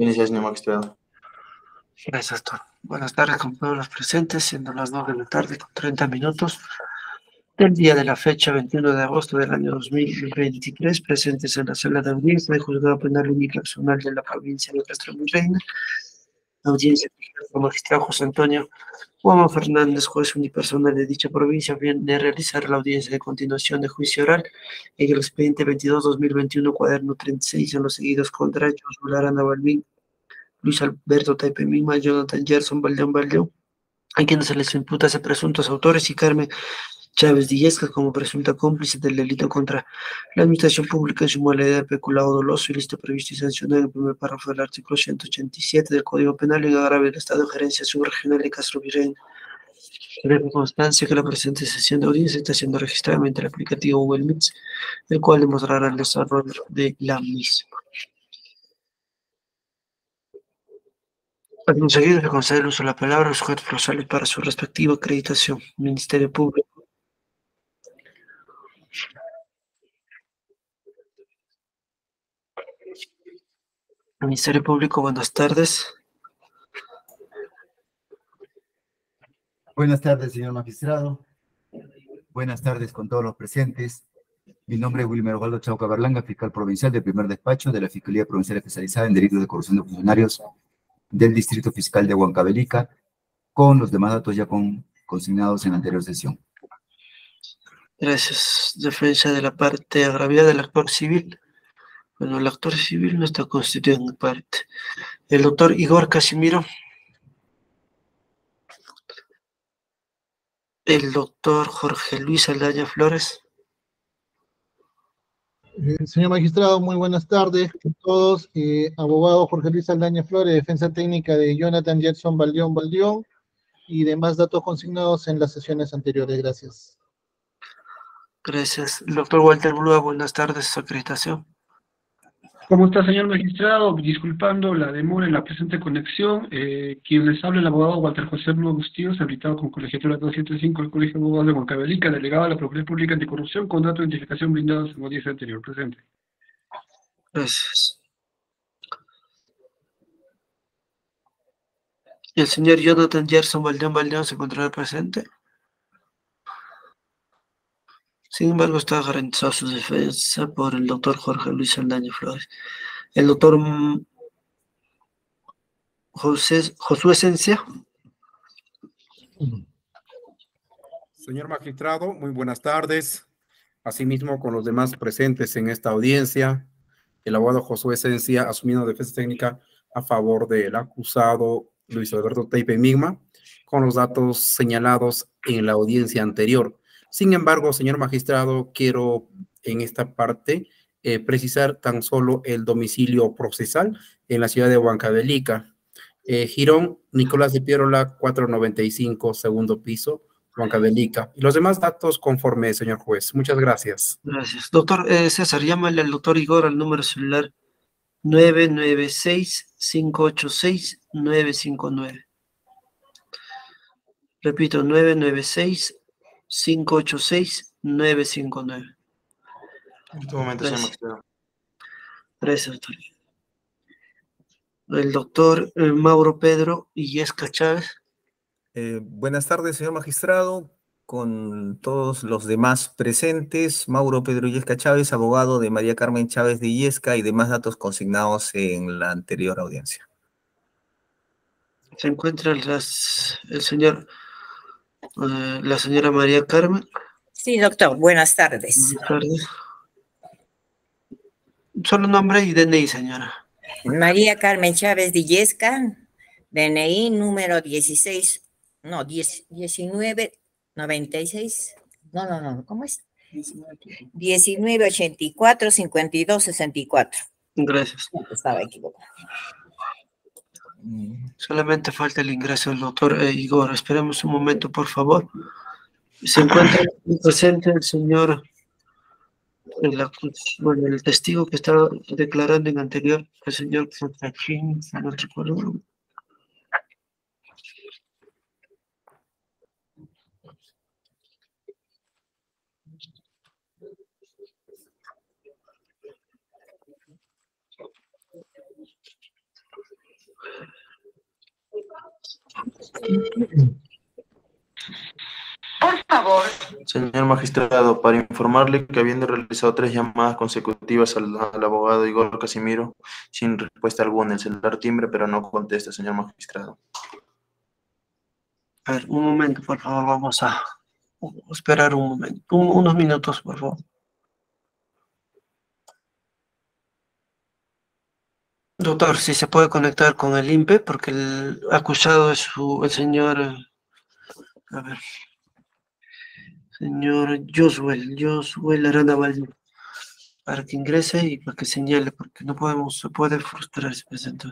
Inicia, señor magistrado. Gracias, doctor. Buenas tardes con todos los presentes, siendo las 2 de la tarde con 30 minutos del día de la fecha 21 de agosto del año 2023, presentes en la sala de audiencia del Juzgado Penal Unipersonal de la provincia de Castro Reina. Audiencia del magistrado José Antonio Juan Fernández, juez unipersonal de dicha provincia, viene a realizar la audiencia de continuación de juicio oral en el expediente 22-2021, cuaderno 36, en los seguidos contra Josué Aranda Balvin, Luis Alberto Taipe Mima, Jonathan Gerson Valdeón Valdeón, a quienes se les imputa ser presuntos autores y Carmen Chávez Dillesca como presunta cómplice del delito contra la administración pública en su modalidad de peculado doloso y listo previsto y sancionado en el primer párrafo del artículo 187 del Código Penal en agravio del Estado de Gerencia Subregional de Castro Virreina. Dejo constancia que la presente sesión de audiencia está siendo registrada mediante el aplicativo Google Meets, el cual demostrará el desarrollo de la misma. A conseguido se concede uso de la palabra a los sujetos procesales para su respectiva acreditación. Ministerio Público. Ministerio Público, buenas tardes. Buenas tardes, señor magistrado. Buenas tardes con todos los presentes. Mi nombre es Wilmer Osvaldo Chauca Berlanga, fiscal provincial del primer despacho de la Fiscalía Provincial Especializada en Delitos de Corrupción de Funcionarios del Distrito Fiscal de Huancavelica, con los demás datos ya con, consignados en la anterior sesión. Gracias. Defensa de la parte agraviada del actor civil. Bueno, el actor civil no está constituido en parte. El doctor Igor Casimiro. El doctor Jorge Luis Aldaña Flores. Eh, señor magistrado, muy buenas tardes a todos. Eh, abogado Jorge Luis Aldaña Flores, defensa técnica de Jonathan Jackson Baldión Baldión y demás datos consignados en las sesiones anteriores. Gracias. Gracias. Doctor Walter Blua, buenas tardes, su acreditación. ¿Cómo está, señor magistrado? Disculpando la demora en la presente conexión, eh, quien les habla el abogado Walter José Blue Agustíos, habilitado con colegiatura 275 del Colegio de Abogados de Huancavelica, delegado a la Procuraduría Pública Anticorrupción, con datos de identificación brindados en audiencia anterior. Presente. Gracias. ¿El señor Jonathan Gerson Valdeón Valdeón se encontrará presente? Sin embargo, está garantizada su defensa por el doctor Jorge Luis Aldaña Flores. El doctor José, Josué Esencia. Señor magistrado, muy buenas tardes. Asimismo, con los demás presentes en esta audiencia, el abogado Josué Esencia asumiendo defensa técnica a favor del acusado Luis Alberto Teipe Migma, con los datos señalados en la audiencia anterior. Sin embargo, señor magistrado, quiero en esta parte eh, precisar tan solo el domicilio procesal en la ciudad de Huancavelica. Eh, Girón, Nicolás de Pierola, 495, segundo piso, Huancavelica. Y los demás datos conforme, señor juez. Muchas gracias. Gracias. Doctor eh, César, llámale al doctor Igor al número celular 996-586-959. Repito, 996 586-959. En este momento, señor magistrado. Gracias, doctor. El doctor eh, Mauro Pedro Illesca Chávez. Eh, buenas tardes, señor magistrado. Con todos los demás presentes, Mauro Pedro Illesca Chávez, abogado de María Carmen Chávez de Illesca y demás datos consignados en la anterior audiencia. Se encuentra el, el señor eh, la señora María Carmen. Sí, doctor, buenas tardes. Buenas tardes. Solo nombre y DNI, señora. María Carmen Chávez Dillesca, DNI número 16, no, 10, 19, 96, no, no, no, ¿cómo es? 1984 52 64. Gracias. Estaba equivocado. Solamente falta el ingreso del doctor eh, Igor. Esperemos un momento, por favor. Se encuentra presente el señor, el, bueno, el testigo que estaba declarando en anterior, el señor Constachín, no recuerdo. Por favor, Señor magistrado, para informarle que habiendo realizado tres llamadas consecutivas al, al abogado Igor Casimiro, sin respuesta alguna, el celular timbre, pero no contesta, señor magistrado. A ver, un momento, por favor, vamos a esperar un momento, un- unos minutos, por favor. Doctor, si se puede conectar con el INPE, porque el acusado es su, el señor, eh, a ver, señor Josuel, Josuel Arana Valle, para que ingrese y para que señale, porque no podemos, se puede frustrar presenta.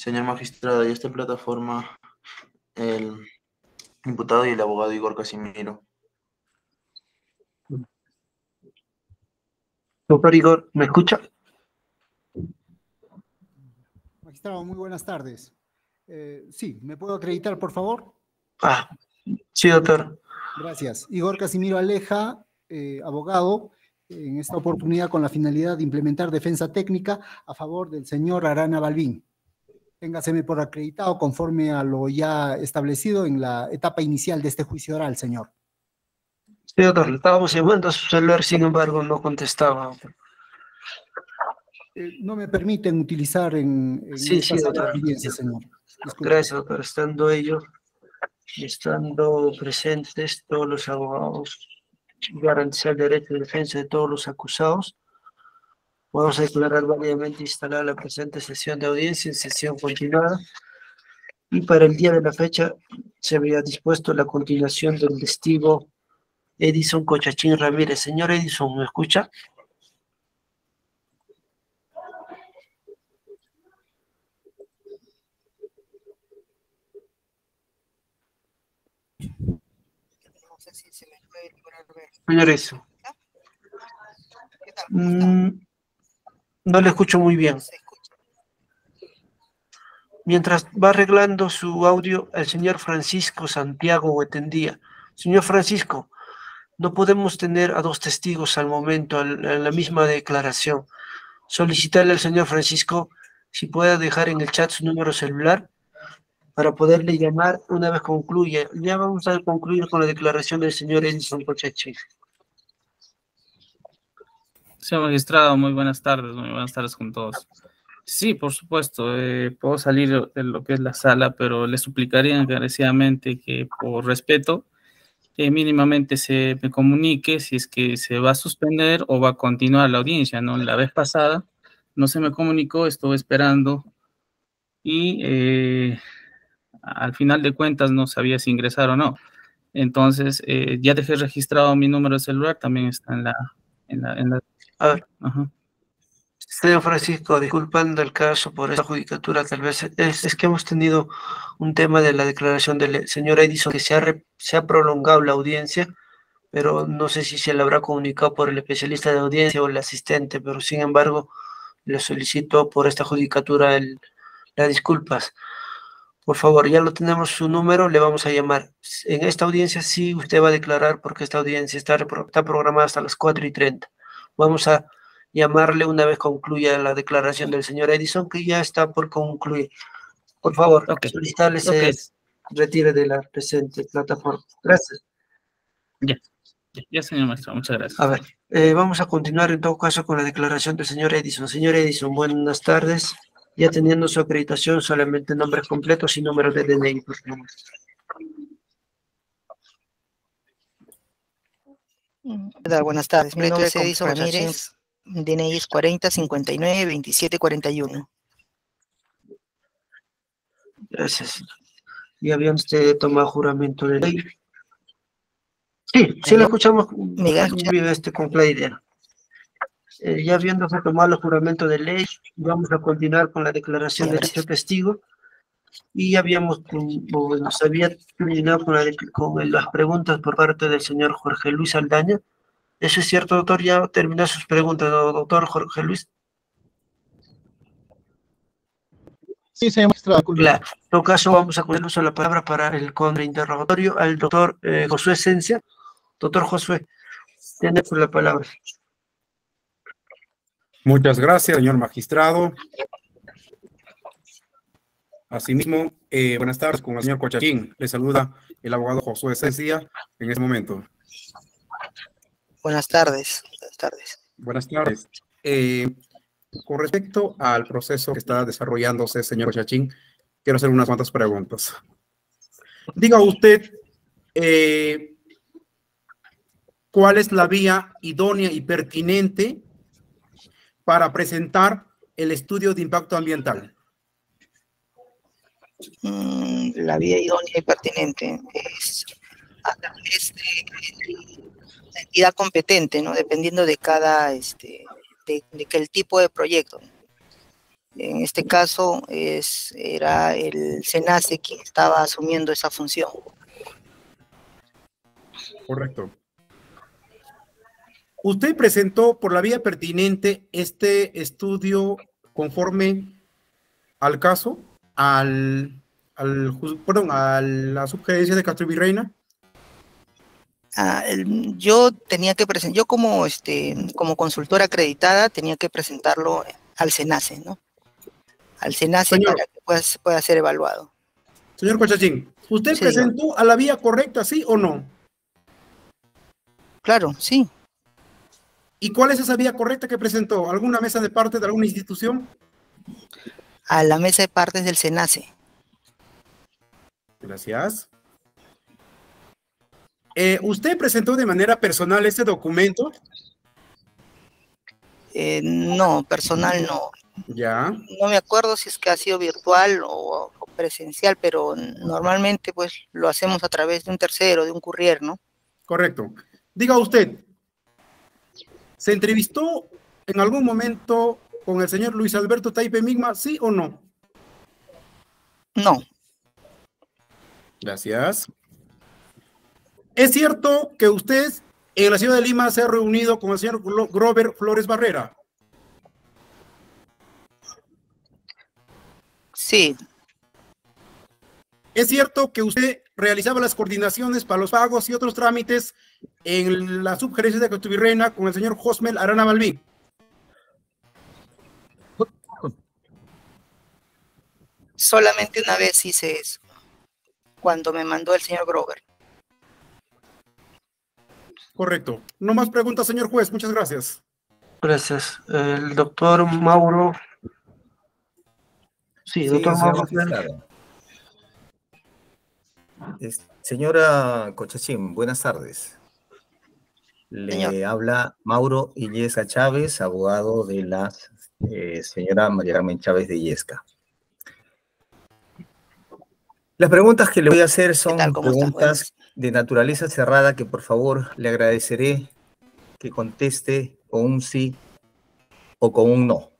Señor magistrado, ya está en plataforma el imputado y el abogado Igor Casimiro. Doctor Igor, ¿me escucha? Magistrado, muy buenas tardes. Eh, sí, ¿me puedo acreditar, por favor? Ah, sí, doctor. Gracias. Igor Casimiro Aleja, eh, abogado, en esta oportunidad con la finalidad de implementar defensa técnica a favor del señor Arana Balbín. Téngaseme por acreditado conforme a lo ya establecido en la etapa inicial de este juicio oral, señor. Sí, doctor, le estábamos llamando a su celular, sin embargo, no contestaba. Eh, no me permiten utilizar en, en Sí, sí, doctor. señor. Disculpe. Gracias, doctor. Estando ellos, estando presentes todos los abogados, garantizar el derecho de defensa de todos los acusados, vamos a declarar válidamente instalar la presente sesión de audiencia en sesión continuada. Y para el día de la fecha se había dispuesto la continuación del testigo Edison Cochachín Ramírez. Señor Edison, ¿me escucha? Señor Edison. Mm, no le escucho muy bien. Mientras va arreglando su audio, el señor Francisco Santiago Huetendía. Señor Francisco, no podemos tener a dos testigos al momento en la misma declaración. Solicitarle al señor Francisco si puede dejar en el chat su número celular para poderle llamar una vez concluya. Ya vamos a concluir con la declaración del señor Edison Cochachín. Señor magistrado, muy buenas tardes, muy buenas tardes con todos. Sí, por supuesto, eh, puedo salir de lo que es la sala, pero le suplicaría encarecidamente que por respeto, que mínimamente se me comunique si es que se va a suspender o va a continuar la audiencia, ¿no? La vez pasada no se me comunicó, estuve esperando y eh, al final de cuentas no sabía si ingresar o no. Entonces, eh, ya dejé registrado mi número de celular, también está en la... En la, en la A ver, ajá. Señor Francisco, disculpando el caso por esta judicatura, tal vez es, es que hemos tenido un tema de la declaración del señor Edison que se ha, re- se ha prolongado la audiencia, pero no sé si se le habrá comunicado por el especialista de audiencia o el asistente, pero sin embargo le solicito por esta judicatura el, las disculpas. Por favor, ya lo tenemos su número, le vamos a llamar. En esta audiencia sí usted va a declarar porque esta audiencia está, está programada hasta las 4 y 30. Vamos a llamarle una vez concluya la declaración del señor Edison, que ya está por concluir. Por favor, Ok. solicitarle se retire de la presente plataforma. Gracias. Ya, ya, señor maestro, muchas gracias. A ver, eh, vamos a continuar en todo caso con la declaración del señor Edison. Señor Edison, buenas tardes. Ya teniendo su acreditación, solamente nombres completos y número de DNI, por favor. ¿Qué tal? Buenas tardes. Mi nombre es Edison. Ramírez. DNI es 40 59 27 41. Gracias. Y habían usted tomado juramento de ley. Sí, sí lo escuchamos este, con claridad. Eh, ya habiéndose tomado el juramento de ley, vamos a continuar con la declaración de este testigo. Y ya habíamos, bueno, se había terminado con, la dec- con las preguntas por parte del señor Jorge Luis Aldaña. ¿Eso es cierto, doctor? Ya terminó sus preguntas, ¿no, doctor Jorge Luis. Sí, señor magistrado. En todo caso, vamos a poner uso de la palabra para el contrainterrogatorio al doctor eh, Josué Esencia. Doctor Josué, tiene por la palabra. Muchas gracias, señor magistrado. Asimismo, eh, buenas tardes con el señor Cochachín. Le saluda el abogado Josué Cecia en este momento. Buenas tardes. Buenas tardes. Buenas tardes. Eh, con respecto al proceso que está desarrollándose, señor Cochachín, quiero hacer unas cuantas preguntas. Diga usted, eh, ¿cuál es la vía idónea y pertinente para presentar el estudio de impacto ambiental? Mm, la vía idónea y pertinente es a través de la entidad competente, ¿no? Dependiendo de cada, este, de, de el tipo de proyecto. En este caso es, era el SENACE quien estaba asumiendo esa función. Correcto. Usted presentó por la vía pertinente este estudio conforme al caso, al, al, perdón, a la subgerencia de Castro Virreina? Ah, yo tenía que presentar, yo como, este, como consultora acreditada tenía que presentarlo al SENACE, ¿no? Al SENACE para que pueda, ser evaluado. Señor Cochachín, ¿usted presentó a la vía correcta, sí o no? Claro, sí. ¿Y cuál es esa vía correcta que presentó? ¿Alguna mesa de parte de alguna institución? A la mesa de partes del SENACE. Gracias. Eh, ¿Usted presentó de manera personal este documento? Eh, no, personal no. Ya. No me acuerdo si es que ha sido virtual o, presencial, pero normalmente pues lo hacemos a través de un tercero, de un courier, ¿no? Correcto. Diga usted, ¿se entrevistó en algún momento con el señor Luis Alberto Taipe Migma, sí o no? No. Gracias. ¿Es cierto que usted en la ciudad de Lima se ha reunido con el señor Grover Flores Barrera? Sí. ¿Es cierto que usted realizaba las coordinaciones para los pagos y otros trámites en la subgerencia de Cotubirrena con el señor Josmel Arana Balbín? Solamente una vez hice eso, cuando me mandó el señor Grover. Correcto. No más preguntas, señor juez. Muchas gracias. Gracias. El doctor Mauro. Sí, doctor Mauro. señora Cochachín, buenas tardes. Le habla Mauro Illesca Chávez, abogado de la eh, señora María Carmen Chávez de Illesca. Las preguntas que le voy a hacer son preguntas de naturaleza cerrada que por favor le agradeceré que conteste con un sí o con un no.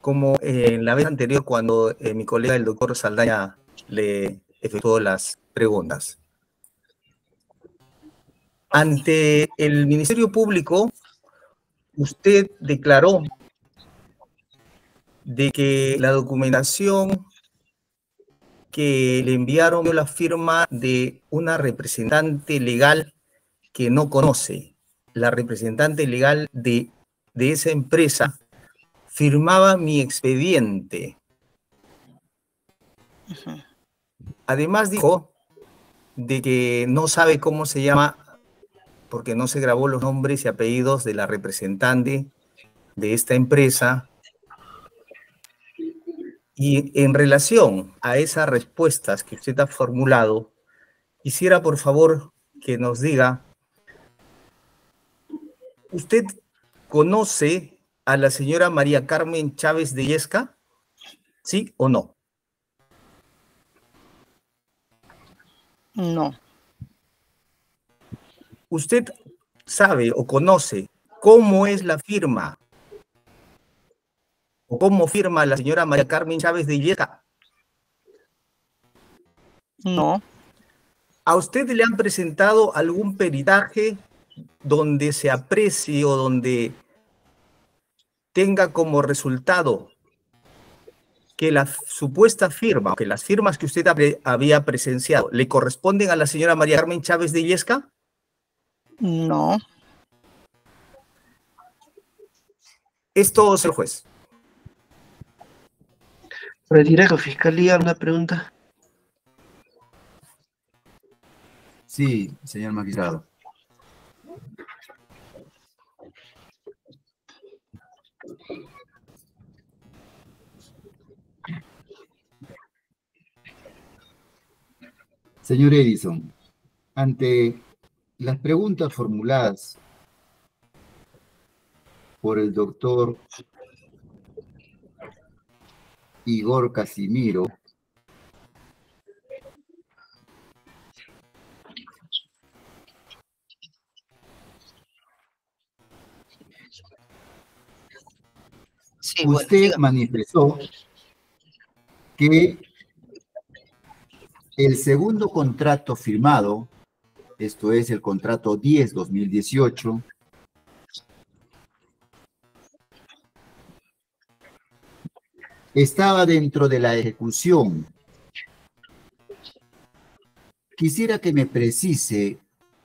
Como en la vez anterior cuando eh, mi colega el doctor Saldaña le efectuó las preguntas. Ante el Ministerio Público, usted declaró de que la documentación que le enviaron la firma de una representante legal que no conoce. La representante legal de, de esa empresa firmaba mi expediente. Además dijo de que no sabe cómo se llama porque no se grabó los nombres y apellidos de la representante de esta empresa y en relación a esas respuestas que usted ha formulado, quisiera por favor que nos diga, ¿usted conoce a la señora María Carmen Chávez de Yesca? ¿Sí o no? No. ¿Usted sabe o conoce cómo es la firma o cómo firma la señora María Carmen Chávez de Illesca? No. ¿A usted le han presentado algún peritaje donde se aprecie o donde tenga como resultado que la supuesta firma, que las firmas que usted había presenciado, le corresponden a la señora María Carmen Chávez de Illesca? No. Esto, señor juez. Redirecto, Fiscalía, una pregunta. Sí, señor magistrado. Señor Edison, ante las preguntas formuladas por el doctor Igor Casimiro. Usted manifestó que el segundo contrato firmado, esto es el contrato 10-2018, estaba dentro de la ejecución. Quisiera que me precise,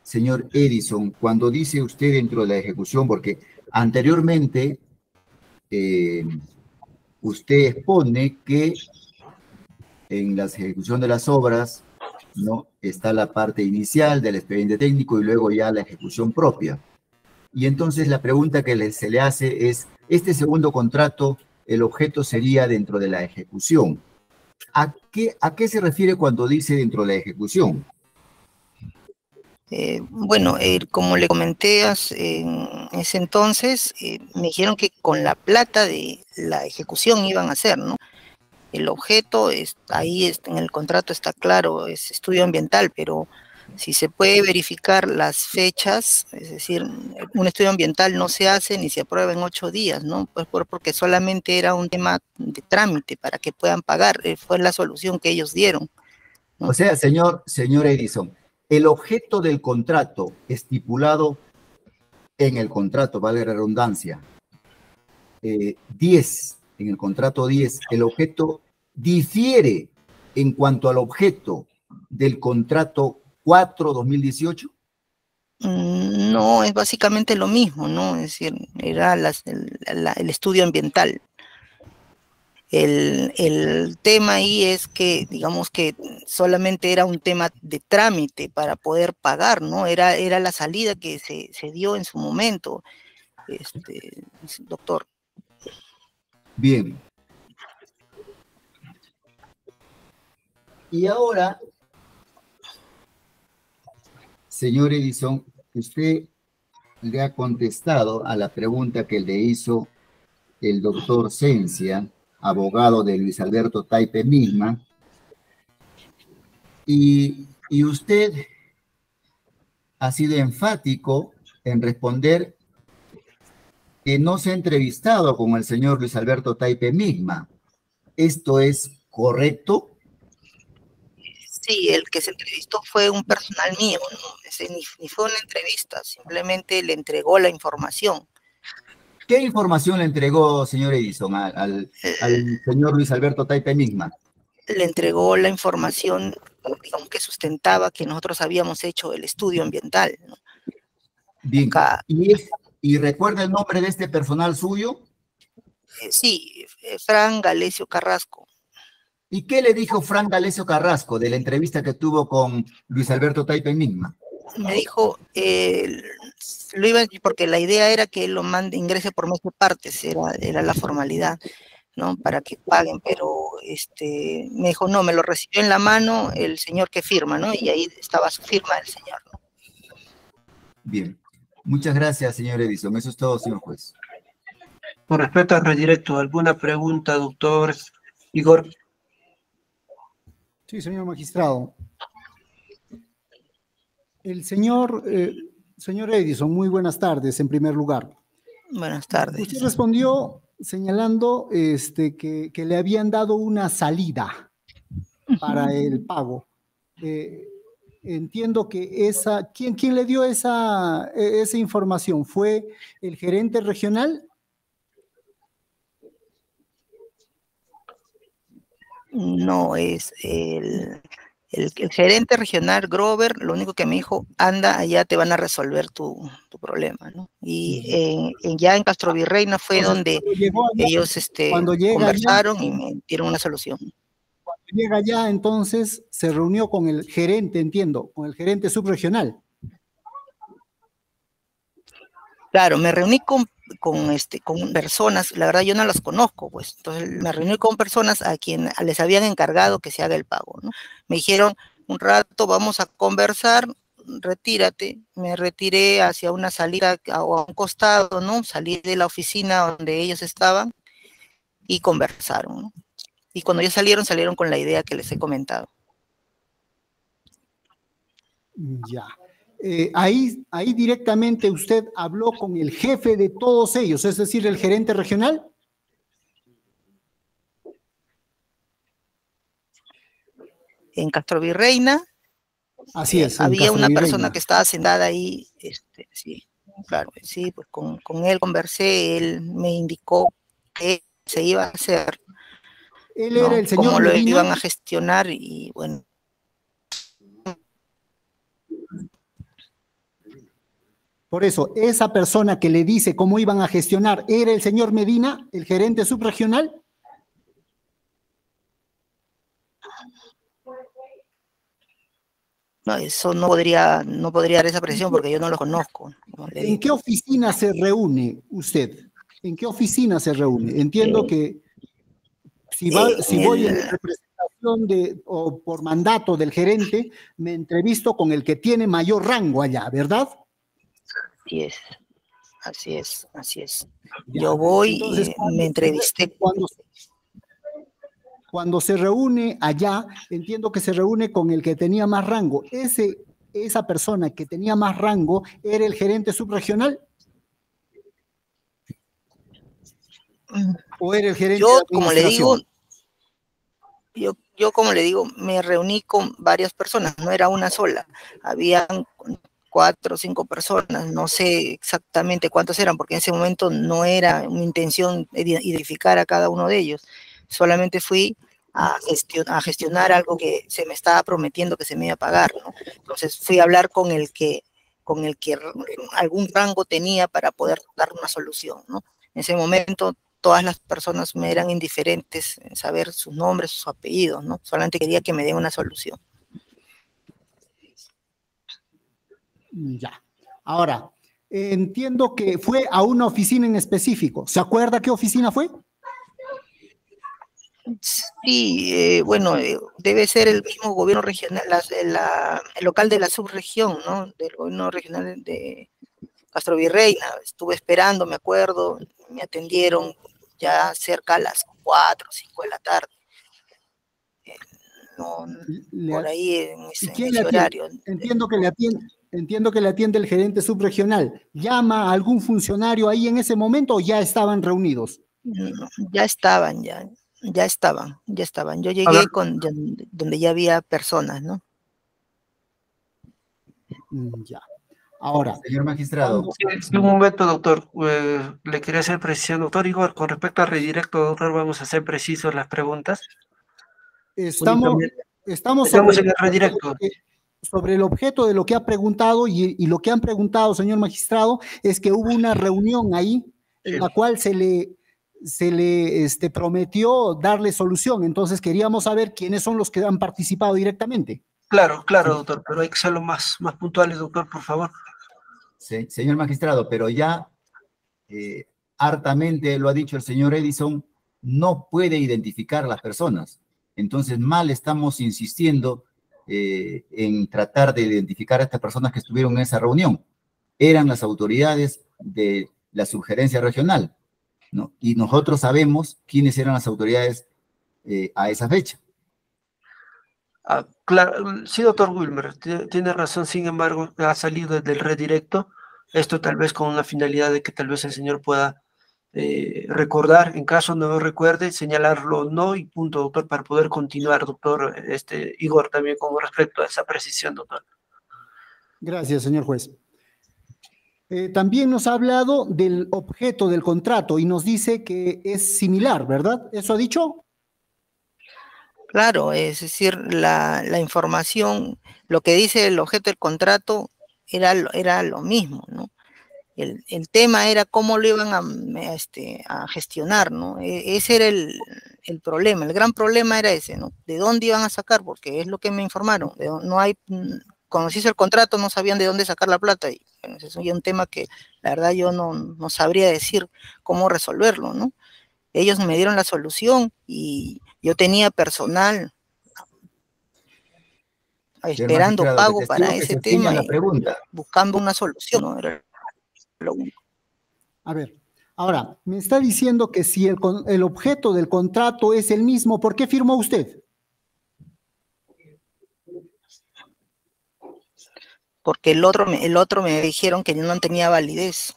señor Edison, cuando dice usted dentro de la ejecución, porque anteriormente eh, usted expone que en la ejecución de las obras ¿no? está la parte inicial del expediente técnico y luego ya la ejecución propia. Y entonces la pregunta que se le hace es, este segundo contrato, el objeto sería dentro de la ejecución. ¿A qué, se refiere cuando dice dentro de la ejecución? Eh, bueno, eh, como le comenté en ese entonces, eh, me dijeron que con la plata de la ejecución iban a hacer, ¿no? El objeto, es, ahí en el contrato está claro, es estudio ambiental, pero si se puede verificar las fechas, es decir, un estudio ambiental no se hace ni se aprueba en ocho días, ¿no? Pues porque solamente era un tema de trámite para que puedan pagar, fue la solución que ellos dieron. O sea, señor, señor Edison, el objeto del contrato estipulado en el contrato, vale redundancia, 10, eh, en el contrato 10, el objeto difiere en cuanto al objeto del contrato 4-2018? Mm, no, es básicamente lo mismo, ¿no? Es decir, era el, el, estudio ambiental. El, tema ahí es que, digamos que solamente era un tema de trámite para poder pagar, ¿no? Era, era la salida que se, dio en su momento, este, doctor. Bien. Y ahora, señor Edison, usted le ha contestado a la pregunta que le hizo el doctor Cencia abogado de Luis Alberto Taipe misma, y, usted ha sido enfático en responder que no se ha entrevistado con el señor Luis Alberto Taipe misma. ¿Esto es correcto? Sí, el que se entrevistó fue un personal mío, ni, ni, fue una entrevista, simplemente le entregó la información. ¿Qué información le entregó, señor Edison, al, señor Luis Alberto Taipe Enigma? Le entregó la información, digamos, que sustentaba que nosotros habíamos hecho el estudio ambiental. Bien. ¿Y, recuerda el nombre de este personal suyo? Eh, sí, eh, Fran Galesio Carrasco. ¿Y qué le dijo Fran Galesio Carrasco de la entrevista que tuvo con Luis Alberto Taipe Enigma? Me dijo, eh, lo iba porque la idea era que él lo mande, ingrese por de partes, era, era la formalidad, ¿no? Para que paguen, pero este, me dijo, no, me lo recibió en la mano el señor que firma, ¿no? Y ahí estaba su firma del señor, ¿no? Bien. Muchas gracias, señor Edison. Eso es todo, señor juez. Con respecto al redirecto, ¿alguna pregunta, doctor Igor? Sí, señor magistrado. El señor eh, Señor Edison, muy buenas tardes en primer lugar. Buenas tardes. Usted respondió señalando este, que, le habían dado una salida para el pago. Eh, entiendo que esa, ¿quién, ¿quién, le dio esa, e, esa información? ¿Fue el gerente regional? No, es el, el, gerente regional Grover, lo único que me dijo, anda, allá te van a resolver tu, problema, ¿no? Y ya en Castro Virreina fue donde ellos este, conversaron y me dieron una solución. Cuando llega allá, entonces, se reunió con el gerente, entiendo, con el gerente subregional. Claro, me reuní con con, este, con personas, la verdad yo no las conozco, pues, entonces me reuní con personas a quien les habían encargado que se haga el pago, ¿no? Me dijeron, un rato vamos a conversar, retírate, me retiré hacia una salida o a un costado, ¿no? Salí de la oficina donde ellos estaban y conversaron, ¿no? Y cuando ya salieron, salieron con la idea que les he comentado. Ya. Eh, ahí, ahí directamente usted habló con el jefe de todos ellos, es decir, el gerente regional. En Castro Virreina. Así es. había una persona que estaba sentada ahí, este, sí, claro, sí, pues con, con, él conversé, él me indicó que se iba a hacer Él ¿no? era el señor cómo lo Medina. iban a gestionar y bueno, Por eso, esa persona que le dice cómo iban a gestionar, ¿era el señor Medina, el gerente subregional? no, eso no podría, no podría dar esa presión porque yo no lo conozco. ¿En qué oficina se reúne usted? ¿En qué oficina se reúne? Entiendo que si, va- Eh, si voy en representación de, o por mandato del gerente, me entrevisto con el que tiene mayor rango allá, ¿verdad? Así es, así es, así es. Yo voy Entonces, y cuando me entrevisté Cuando, cuando se reúne allá, entiendo que se reúne con el que tenía más rango. Ese, esa persona que tenía más rango era el gerente subregional. O era el gerente Yo, de como le digo, yo, yo como le digo, me reuní con varias personas, no era una sola, habían cuatro o cinco personas, no sé exactamente cuántos eran, porque en ese momento no era mi intención ide- identificar a cada uno de ellos, solamente fui a, gestion- a gestionar algo que se me estaba prometiendo que se me iba a pagar. Entonces fui a hablar con el que con el que algún rango tenía para poder dar una solución. En ese momento todas las personas me eran indiferentes en saber sus nombres, sus apellidos, ¿no? Solamente quería que me den una solución. Mm, Ya. Ahora, entiendo que fue a una oficina en específico. ¿Se acuerda qué oficina fue? Sí, eh, bueno, eh, debe ser el mismo gobierno regional, el, la- el local de la subregión, ¿no? Del gobierno regional de Castro Virreina. Estuve esperando, me acuerdo, me atendieron ya cerca a las 4 o 5 de la tarde. Eh, no, por ahí en ¿Y ese, en horario. Entiendo que le atiende, entiendo que le atiende el gerente subregional. ¿Llama a algún funcionario ahí en ese momento o ya estaban reunidos? Ya estaban, ya, ya estaban, ya estaban. Yo llegué con donde donde ya había personas, ¿no? Mm, Ya. Ahora. Señor magistrado. Sí, sí, un momento, doctor. Eh, le quería hacer precisión, doctor Igor, con respecto al redirecto, doctor, vamos a hacer precisos las preguntas. Estamos, estamos Estamos en el redirecto. Sobre el objeto de lo que ha preguntado y, y lo que han preguntado, señor magistrado, es que hubo una reunión ahí en la cual se le, se le este, prometió darle solución. Entonces queríamos saber quiénes son los que han participado directamente. Claro, claro, doctor, pero hay que serlo más, más puntuales, doctor, por favor. Se- señor magistrado, pero ya eh, hartamente lo ha dicho el señor Edison, no puede identificar a las personas. Entonces, mal estamos insistiendo eh, en tratar de identificar a estas personas que estuvieron en esa reunión. Eran las autoridades de la subgerencia regional, ¿no? Y nosotros sabemos quiénes eran las autoridades eh, a esa fecha. Ah, claro, sí, doctor Wilmer, ti- tiene razón, sin embargo, ha salido del redirecto, esto tal vez con una finalidad de que tal vez el señor pueda eh, recordar, en caso no lo recuerde, señalarlo no y punto, doctor, para poder continuar, doctor, este, Igor, también con respecto a esa precisión, doctor. Gracias, señor juez. Eh, también nos ha hablado del objeto del contrato y nos dice que es similar, ¿verdad? ¿Eso ha dicho? Claro, es decir, la, la información, lo que dice el objeto del contrato era, era lo mismo, ¿no? El, el tema era cómo lo iban a, mm, este, a gestionar, ¿no? E- ese era el, el problema, el gran problema era ese, ¿no? ¿De dónde iban a sacar? Porque es lo que me informaron, no hay, mm, cuando se hizo el contrato no sabían de dónde sacar la plata y bueno, ese es ya un tema que la verdad yo no, no sabría decir cómo resolverlo, ¿no? Ellos me dieron la solución y yo tenía personal esperando pago para ese tema y buscando una solución, ¿no? Lo único. A ver, ahora, me está diciendo que si el, el objeto del contrato es el mismo, ¿por qué firmó usted? porque el otro, me- el otro me dijeron que no tenía validez.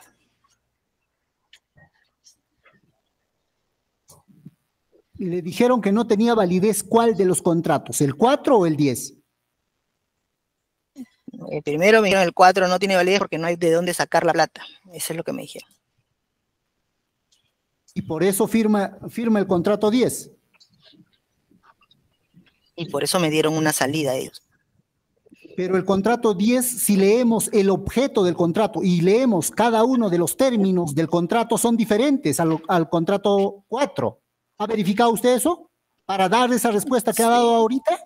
Le dijeron que no tenía validez cuál de los contratos, el 4 o el 10. Eh, primero me dijeron el 4 no tiene validez porque no hay de dónde sacar la plata. Eso es lo que me dijeron. Y por eso firma, firma el contrato 10. Y por eso me dieron una salida a ellos. Pero el contrato 10, si leemos el objeto del contrato y leemos cada uno de los términos del contrato, son diferentes al, al contrato 4. ¿Ha verificado usted eso? Para dar esa respuesta que ha dado ahorita.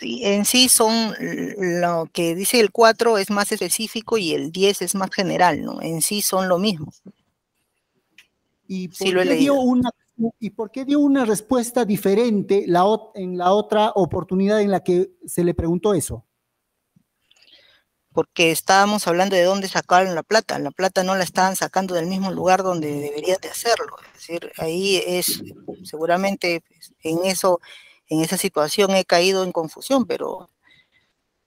En sí son lo que dice el 4 es más específico y el 10 es más general, ¿no? En sí son lo mismo. ¿Y por, Sí, lo he qué, dio una, ¿y por qué dio una respuesta diferente la, en la otra oportunidad en la que se le preguntó eso? Porque estábamos hablando de dónde sacaron la plata. La plata no la estaban sacando del mismo lugar donde deberían de hacerlo. Es decir, ahí es seguramente pues, en eso, en esa situación he caído en confusión, pero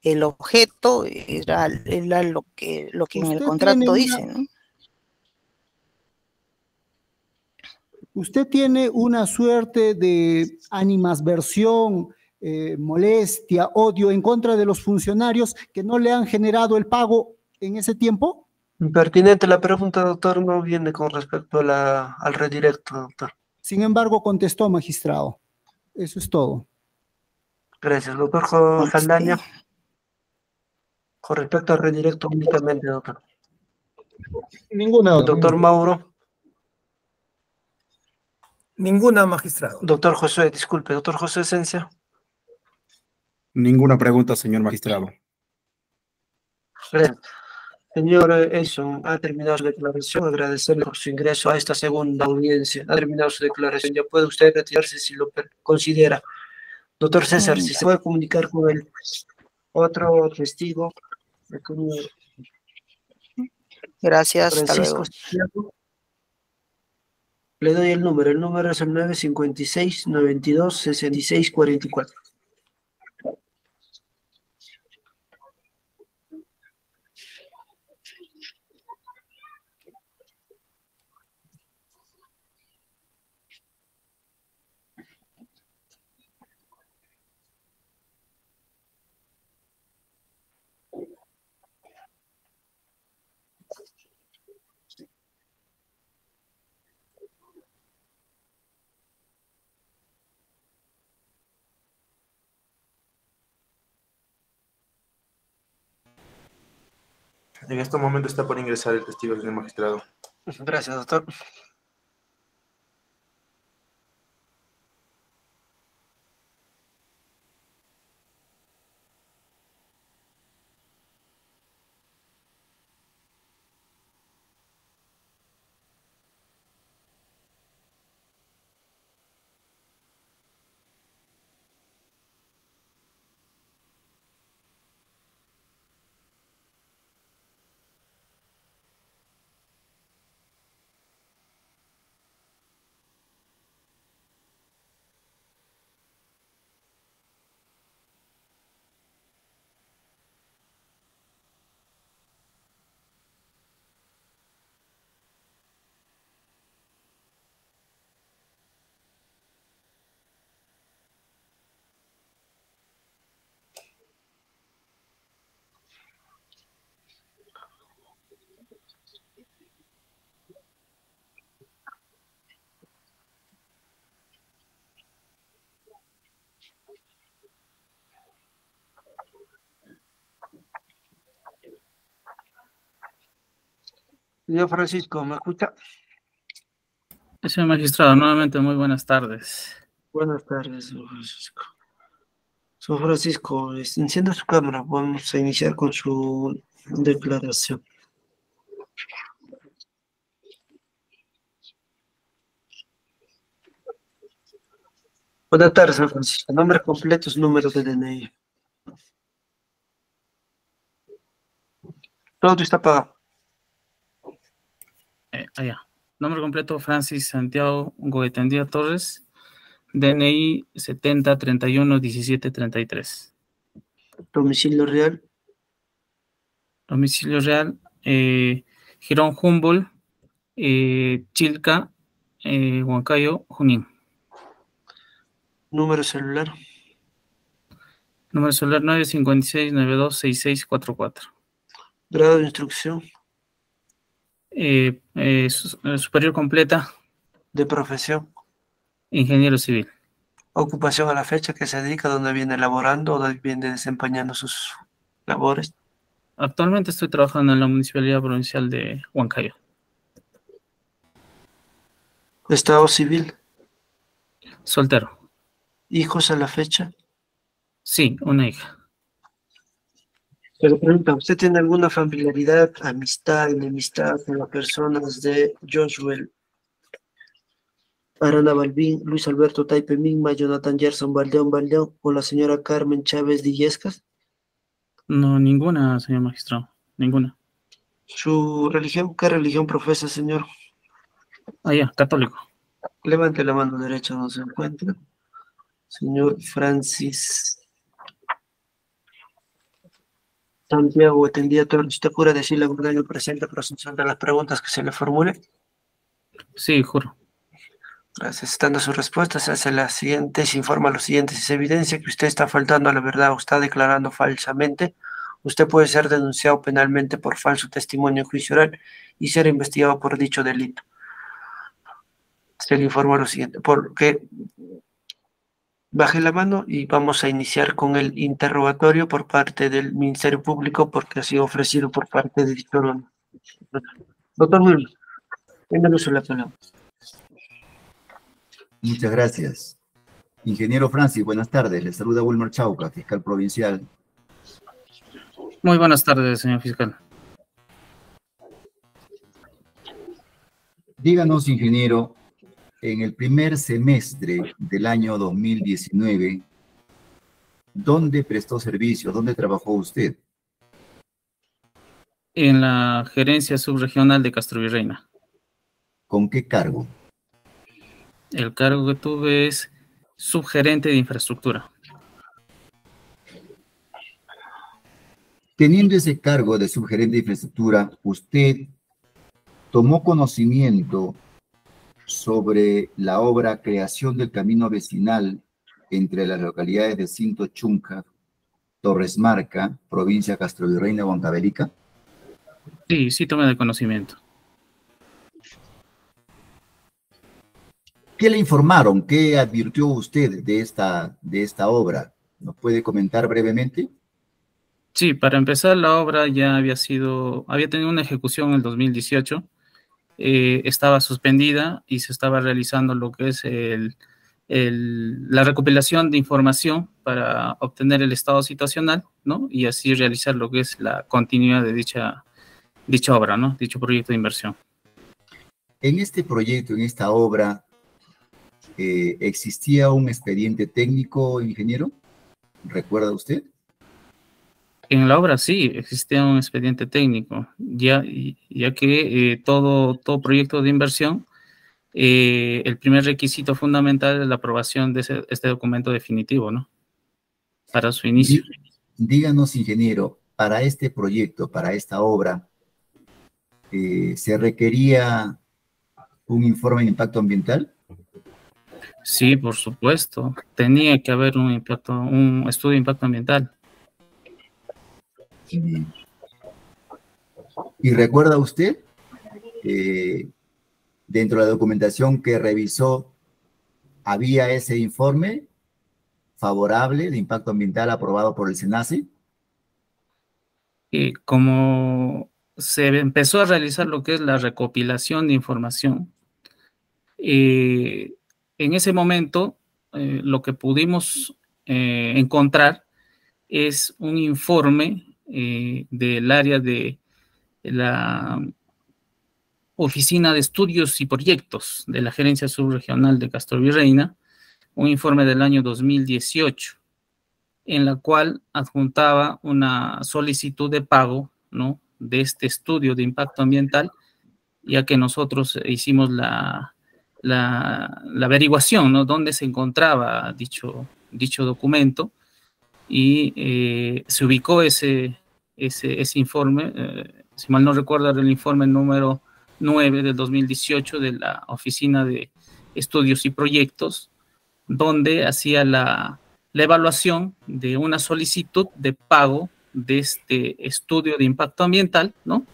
el objeto era, era lo que lo que en el contrato una- dice, ¿no? Usted tiene una suerte de animasversión, eh, molestia, odio en contra de los funcionarios que no le han generado el pago en ese tiempo. Impertinente la pregunta, doctor, no viene con respecto a la, al redirecto, doctor. Sin embargo, contestó magistrado. Eso es todo. Gracias, doctor Saldaña. Con respecto al redirecto únicamente, doctor. Ninguna, Doctor Mauro. Ninguna, magistrado. Doctor José, disculpe, doctor José Esencia. Ninguna pregunta, señor magistrado. Gracias. Señor Edson, ha terminado su declaración. Agradecerle por su ingreso a esta segunda audiencia. Ha terminado su declaración. Ya puede usted retirarse si lo considera. Doctor César, si se puede comunicar con el otro testigo. Gracias, hasta Francisco luego. Le doy el número. El número es el 956 92 66 44. En este momento está por ingresar el testigo, señor magistrado. Gracias, doctor. Señor Francisco, ¿me escucha? Señor magistrado, nuevamente muy buenas tardes. Buenas tardes, señor Francisco. Señor Francisco, encienda su cámara. Vamos a iniciar con su declaración. Buenas tardes, señor Francisco. Nombre completo, su número de DNI. Todo está pagado. Eh, allá. Nombre completo, Francis Santiago Goetendía Torres, DNI 70 31 17 33. Domicilio real. Domicilio real, eh, Girón Humboldt, eh, Chilca, eh, Huancayo, Junín. Número celular. Número celular 956 92 6644. Grado de instrucción. Eh, eh, eh, superior completa, De profesión. ingeniero civil. ocupación a la fecha que se dedica, donde viene elaborando o donde viene desempeñando sus labores. Actualmente estoy trabajando en la Municipalidad Provincial de Huancayo. Estado civil. Soltero. ¿Hijos a la fecha? Sí, una hija. Pregunta, ¿usted tiene alguna familiaridad, amistad, enemistad con las personas de Joshua Arana Balbín, Luis Alberto Taipe Mingma, Jonathan Gerson Valdeón Valdeón o la señora Carmen Chávez Dillescas? No, ninguna, señor magistrado, ninguna. ¿Su religión? ¿Qué religión profesa, señor? Ah, ya, católico. Levante la mano derecha donde se encuentra. Señor Francis Santiago, ¿tendría todo usted jura decir la verdad en el presente pero de las preguntas que se le formule? Sí, juro. Gracias. Estando su respuesta, se hace la siguiente, se informa lo siguiente. Si se evidencia que usted está faltando a la verdad o está declarando falsamente, usted puede ser denunciado penalmente por falso testimonio en juicio oral y ser investigado por dicho delito. Se le informa lo siguiente, porque baje la mano y vamos a iniciar con el interrogatorio por parte del Ministerio Público porque ha sido ofrecido por parte de dicho Doctor Wilmer, tengan uso la palabra. Muchas gracias. Ingeniero Francis, buenas tardes. Le saluda Wilmer Chauca, fiscal provincial. Muy buenas tardes, señor fiscal. Díganos, ingeniero, en el primer semestre del año 2019, ¿dónde prestó servicio? ¿Dónde trabajó usted? En la gerencia subregional de Castro Virreina. ¿Con qué cargo? El cargo que tuve es subgerente de infraestructura. Teniendo ese cargo de subgerente de infraestructura, usted tomó conocimiento sobre la obra Creación del Camino Vecinal entre las localidades de Cinto Chunca, Torres Marca, provincia Castrovirreina, Huancavelica? Sí, sí tomé de conocimiento. ¿Qué le informaron? ¿Qué advirtió usted de esta, de esta obra? ¿Nos puede comentar brevemente? Sí, para empezar, la obra ya había sido, había tenido una ejecución en el 2018 eh, estaba suspendida y se estaba realizando lo que es el, la recopilación de información para obtener el estado situacional, ¿no? Y así realizar lo que es la continuidad de dicha, dicha obra, ¿no? Dicho proyecto de inversión. En este proyecto, en esta obra, eh, ¿existía un expediente técnico, ingeniero? ¿Recuerda usted? En la obra sí existía un expediente técnico, ya, ya que eh, todo, todo proyecto de inversión, eh, el primer requisito fundamental es la aprobación de este documento definitivo, ¿no? Para su inicio. Díganos, ingeniero, para este proyecto, para esta obra, eh, ¿se requería un informe de impacto ambiental? Sí, por supuesto. Tenía que haber un impacto, un estudio de impacto ambiental. ¿Y recuerda usted, dentro de la documentación que revisó, había ese informe favorable de impacto ambiental aprobado por el SENACE? Y como se empezó a realizar lo que es la recopilación de información, en ese momento eh, lo que pudimos eh, encontrar es un informe eh, del área de la Oficina de Estudios y Proyectos de la Gerencia Subregional de Castro Virreina, un informe del año 2018, en la cual adjuntaba una solicitud de pago, ¿no? De este estudio de impacto ambiental, ya que nosotros hicimos la, la, averiguación, ¿no? Dónde se encontraba dicho, dicho documento y eh, se ubicó ese, ese, ese informe, eh, si mal no recuerdo, era el informe número 9 del 2018 de la Oficina de Estudios y Proyectos, donde hacía la, la evaluación de una solicitud de pago de este estudio de impacto ambiental, ¿no?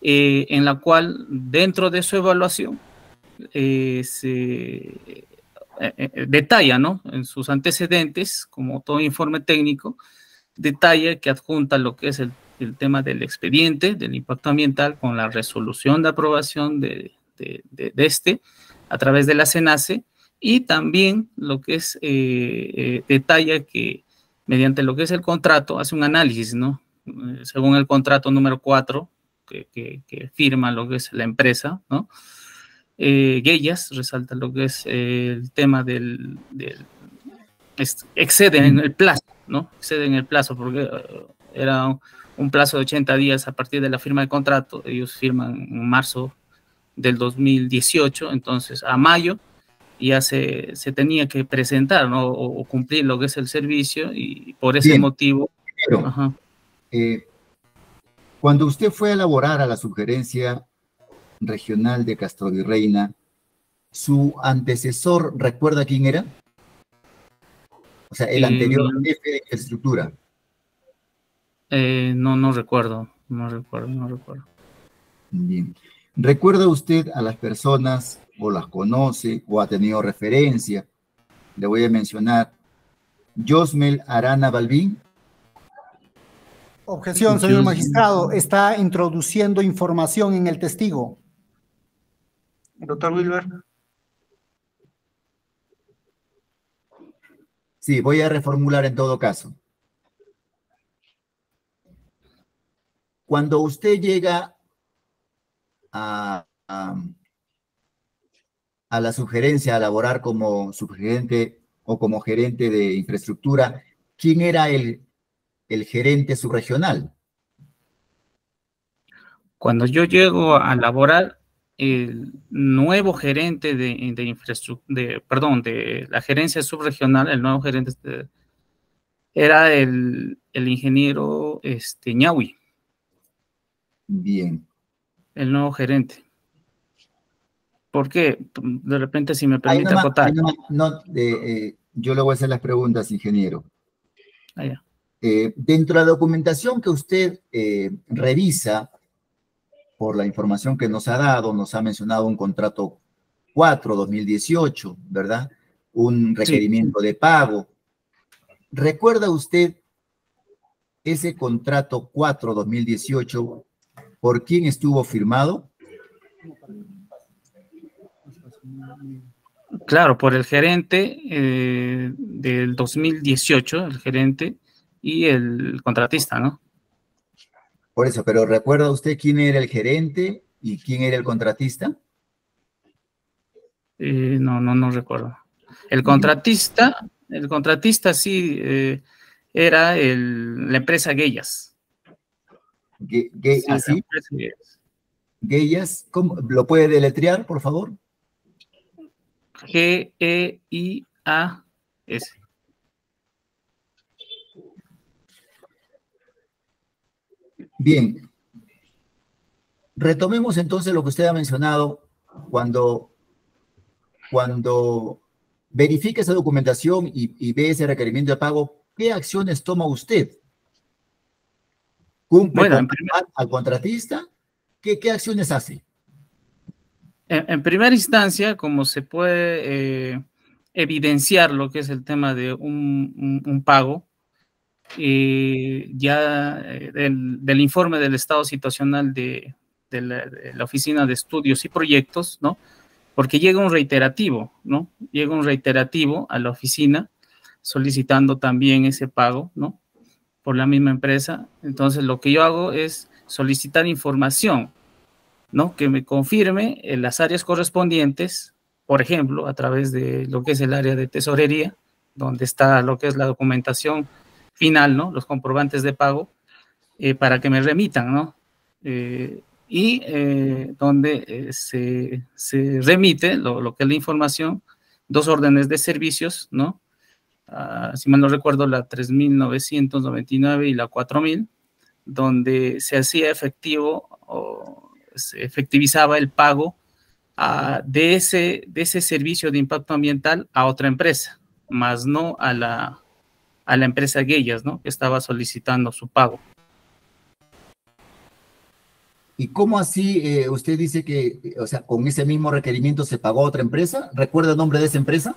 Eh, en la cual dentro de su evaluación se detalla, ¿no? En sus antecedentes, como todo informe técnico, detalla que adjunta lo que es el, el tema del expediente, del impacto ambiental, con la resolución de aprobación de, de, de, de este a través de la SENACE y también lo que es, eh, eh, detalla que mediante lo que es el contrato hace un análisis, ¿no? Eh, según el contrato número 4 que, que, que, firma lo que es la empresa, ¿no? Eh, resalta lo que es el tema del, del en el plazo, ¿no? Excede en el plazo porque era un plazo de 80 días a partir de la firma del contrato, ellos firman en marzo del 2018, entonces a mayo ya se, se tenía que presentar ¿no? o, o, cumplir lo que es el servicio y por ese Bien. motivo. Pero, eh, cuando usted fue a elaborar a la sugerencia regional de Castro Reina, ¿su antecesor recuerda quién era? O sea, el eh, anterior jefe de infraestructura. Eh, no, no recuerdo, no recuerdo, no recuerdo. Bien. ¿Recuerda usted a las personas o las conoce o ha tenido referencia? Le voy a mencionar Josmel Arana Balbín. Objeción, señor magistrado. Está introduciendo información en el testigo. Doctor Wilber. Sí, voy a reformular en todo caso. Cuando usted llega a, a, a, la sugerencia a laborar como subgerente o como gerente de infraestructura, ¿quién era el, el gerente subregional? Cuando yo llego a laborar, el nuevo gerente de, de infraestructura, de, perdón, de la gerencia subregional, el nuevo gerente de, era el, el ingeniero este. Bien el nuevo gerente. ¿Por qué? De repente, si me permite acotar. No, no, eh, yo le voy a hacer las preguntas, ingeniero. Ah, ya. Eh, dentro de la documentación que usted eh, revisa, por la información que nos ha dado, nos ha mencionado un contrato 4 2018, ¿verdad? Un requerimiento sí. de pago. ¿Recuerda usted ese contrato 4 2018 ¿Por quién estuvo firmado? Claro, por el gerente eh, del 2018, el gerente y el contratista, ¿no? Por eso, pero ¿recuerda usted quién era el gerente y quién era el contratista? Eh, no, no, no recuerdo. El contratista, el contratista sí eh, era el, la empresa Guellas. Gayas, ¿cómo? ¿Lo puede deletrear, por favor? G-E-I-A-S. Bien. Retomemos entonces lo que usted ha mencionado cuando, cuando verifica esa documentación y, y ve ese requerimiento de pago, ¿qué acciones toma usted? ¿Cumple bueno, primer... al contratista? ¿Qué, ¿Qué, acciones hace? En, en, primera instancia, como se puede eh, evidenciar lo que es el tema de un, un, un pago, ya eh, del, informe del estado situacional de, la, de, la, Oficina de Estudios y Proyectos, ¿no? Porque llega un reiterativo, ¿no? Llega un reiterativo a la oficina solicitando también ese pago, ¿no? por la misma empresa. Entonces, lo que yo hago es solicitar información, ¿no? Que me confirme en las áreas correspondientes, por ejemplo, a través de lo que es el área de tesorería, donde está lo que es la documentación final, ¿no? Los comprobantes de pago, eh, para que me remitan, ¿no? Eh, y eh, donde se, remite lo, que es la información, dos órdenes de servicios, ¿no? uh, si mal no recuerdo, la 3.999 y la 4.000, donde se hacía efectivo o se efectivizaba el pago uh, de, ese, de ese servicio de impacto ambiental a otra empresa, más no a la, a la empresa Guellas, ¿no? Que estaba solicitando su pago. ¿Y cómo así eh, usted dice que, o sea, con ese mismo requerimiento se pagó a otra empresa? ¿Recuerda el nombre de esa empresa?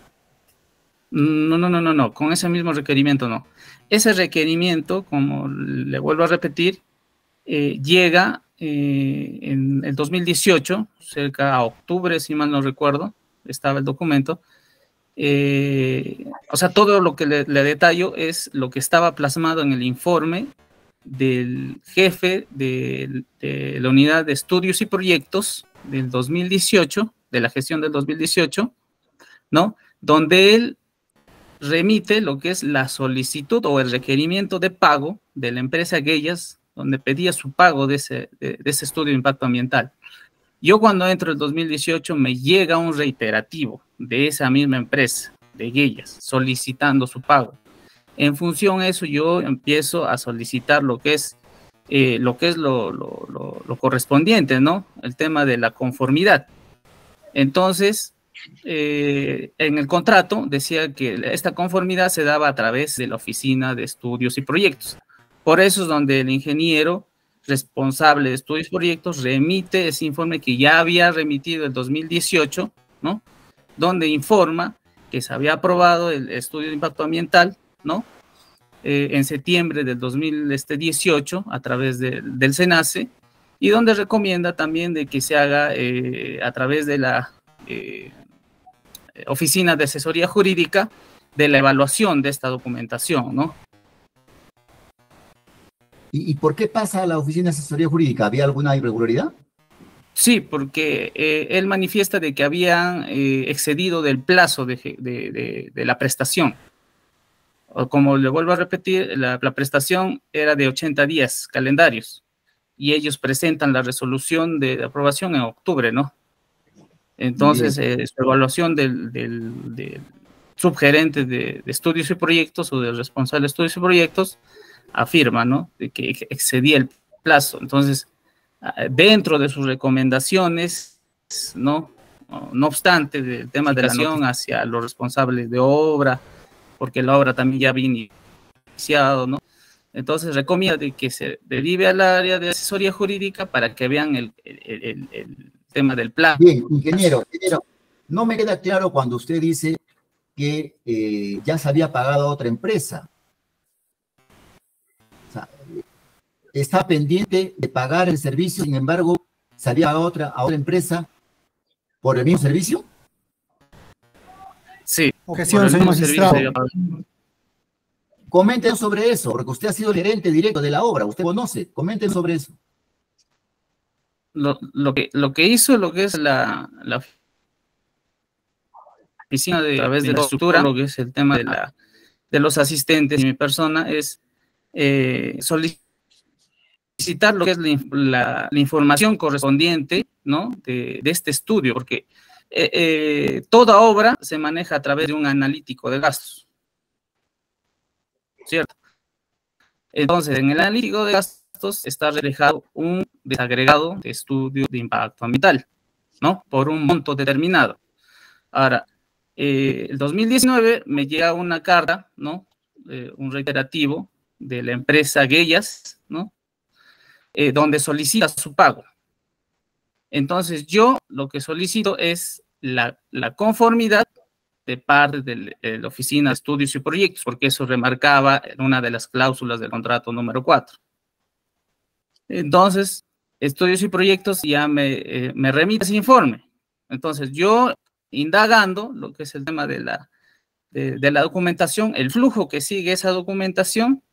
No, no, no, no, no, con ese mismo requerimiento no. Ese requerimiento, como le vuelvo a repetir, eh, llega eh, en el 2018, cerca a octubre, si mal no recuerdo, estaba el documento. Eh, o sea, todo lo que le, detallo es lo que estaba plasmado en el informe del jefe de, la unidad de estudios y proyectos del 2018, de la gestión del 2018, ¿no? Donde él remite lo que es la solicitud o el requerimiento de pago de la empresa Guellas, donde pedía su pago de ese, de, ese estudio de impacto ambiental. Yo cuando entro el 2018 me llega un reiterativo de esa misma empresa, de Guellas, solicitando su pago. En función de eso yo empiezo a solicitar lo que es, eh, lo, que es lo correspondiente, ¿no? El tema de la conformidad. Entonces, eh, en el contrato decía que esta conformidad se daba a través de la Oficina de Estudios y Proyectos. Por eso es donde el ingeniero responsable de estudios y proyectos remite ese informe que ya había remitido el 2018, ¿no? Donde informa que se había aprobado el estudio de impacto ambiental, ¿no? Eh, en septiembre del 2018 a través del SENACE y donde recomienda también de que se haga eh, a través de la oficina de asesoría jurídica de la evaluación de esta documentación, ¿no? ¿Y, por qué pasa a la oficina de asesoría jurídica? ¿Había alguna irregularidad? Sí, porque eh, él manifiesta de que habían eh, excedido del plazo de, la prestación. O como le vuelvo a repetir, la, la, prestación era de 80 días calendarios y ellos presentan la resolución de aprobación en octubre, ¿no? Entonces, eh, su evaluación del, subgerente de, estudios y proyectos o del responsable de estudios y proyectos afirma, ¿no? De que excedía el plazo. Entonces, ah, dentro de sus recomendaciones, ¿no? No obstante, del tema de la acción hacia los responsables de obra, porque la obra también ya había iniciado, ¿no? Entonces recomienda de que se derive al área de asesoría jurídica para que vean el, tema del plan. Bien, ingeniero, ingeniero, no me queda claro cuando usted dice que eh, ya se había pagado a otra empresa. Está pendiente de pagar el servicio, sin embargo, se había a otra, a otra empresa por el mismo servicio. Sí. Objeción, señor magistrado. Comenten sobre eso, porque usted ha sido el gerente directo de la obra, usted conoce, comenten sobre eso lo, que, lo que hizo lo que es la, la oficina de, a través de la estructura, lo que es el tema de, la, de los asistentes y mi persona, es eh, solicitar lo que es la, la, información correspondiente ¿no? de, de, este estudio, porque eh, eh, toda obra se maneja a través de un analítico de gastos. ¿Cierto? Entonces, en el analítico de gastos, está reflejado un desagregado de estudio de impacto ambiental, ¿no? Por un monto determinado. Ahora, eh, el 2019 me llega una carta, ¿no? Un reiterativo de la empresa Guellas, ¿no? Eh, donde solicita su pago. Entonces, yo lo que solicito es la, conformidad de parte de la Oficina Estudios y Proyectos, porque eso remarcaba en una de las cláusulas del contrato número 4. Entonces, estudios y proyectos ya me, eh, me remite ese informe. Entonces, yo indagando lo que es el tema de la, de, la documentación, el flujo que sigue esa documentación,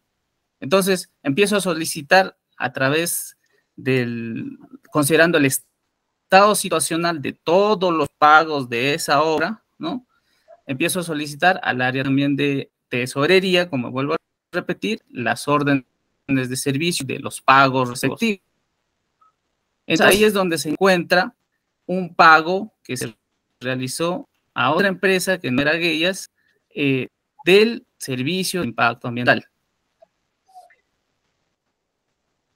entonces empiezo a solicitar a través del, considerando el estado situacional de todos los pagos de esa obra, ¿no? Empiezo a solicitar al área también de tesorería, como vuelvo a repetir, las órdenes de servicio, de los pagos receptivos. ahí es donde se encuentra un pago que se realizó a otra empresa que no era Guellas eh, del servicio de impacto ambiental.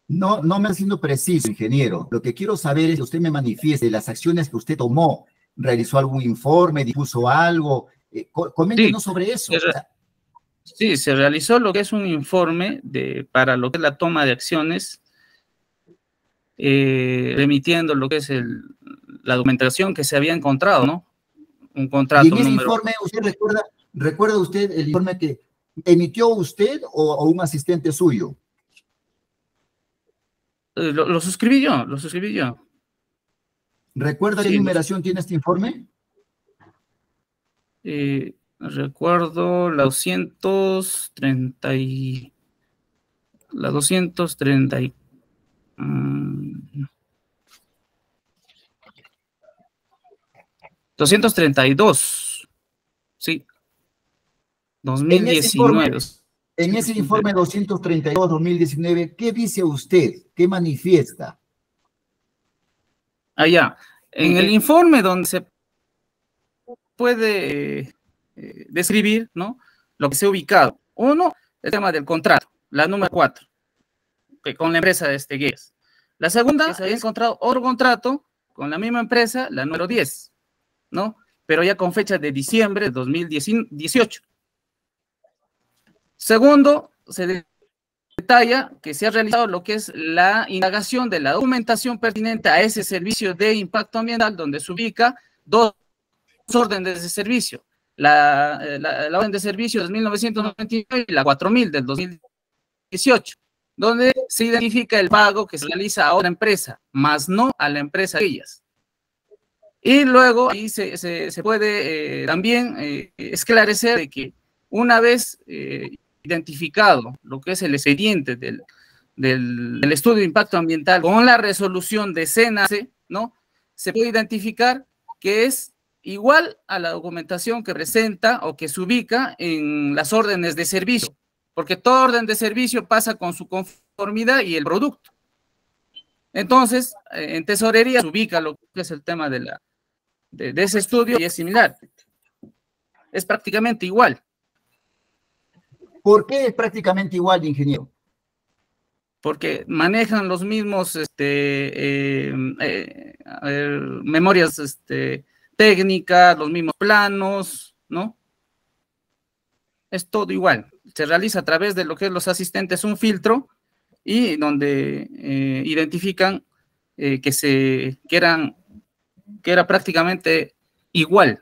No, no me ha sido preciso, ingeniero. Lo que quiero saber es que usted me manifieste las acciones que usted tomó. ¿Realizó algún informe? ¿Dispuso algo? Eh, coméntenos sobre eso. Sí, se realizó lo que es un informe de, para lo que es la toma de acciones, eh, remitiendo lo que es el, la documentación que se había encontrado, ¿no? Un contrato. Y en ese informe, usted recuerda, ¿Recuerda usted el informe que emitió usted o, o un asistente suyo? Eh, Lo, lo suscribí yo, lo suscribí yo. ¿Recuerda qué Sí, numeración tiene este informe? Eh, recuerdo la 230 y... La 230 y... mm, 232. Sí. En ese informe, 2019. En ese informe 232-2019, ¿qué dice usted? ¿Qué manifiesta? Allá. En el informe donde se puede eh, describir, ¿no? Lo que se ha ubicado. Uno, el tema del contrato, la número cuatro, que con la empresa de este Guías. La segunda, se había encontrado otro contrato con la misma empresa, la número 10, ¿no? Pero ya con fecha de diciembre de 2018. Segundo, se de- detalla que se ha realizado lo que es la indagación de la documentación pertinente a ese servicio de impacto ambiental, donde se ubica dos órdenes de servicio. La, eh, la, orden de servicio de 1999 y la 4000 del 2018, donde se identifica el pago que se realiza a otra empresa, más no a la empresa de ellas. Y luego ahí se, puede eh, también eh, esclarecer de que una vez identificado lo que es el expediente del, del, del estudio de impacto ambiental con la resolución de SENACE, ¿no? Se puede identificar que es igual a la documentación que presenta o que se ubica en las órdenes de servicio, porque toda orden de servicio pasa con su conformidad y el producto. Entonces, eh, en tesorería se ubica lo que es el tema de, la, de, de ese estudio y es similar. Es prácticamente igual. ¿Por qué es prácticamente igual, ingeniero? porque manejan los mismos este, eh, eh, memorias este, técnicas, los mismos planos, ¿no? Es todo igual. Se realiza a través de lo que es los asistentes un filtro y donde eh, identifican que, se, que, eran, que era prácticamente igual.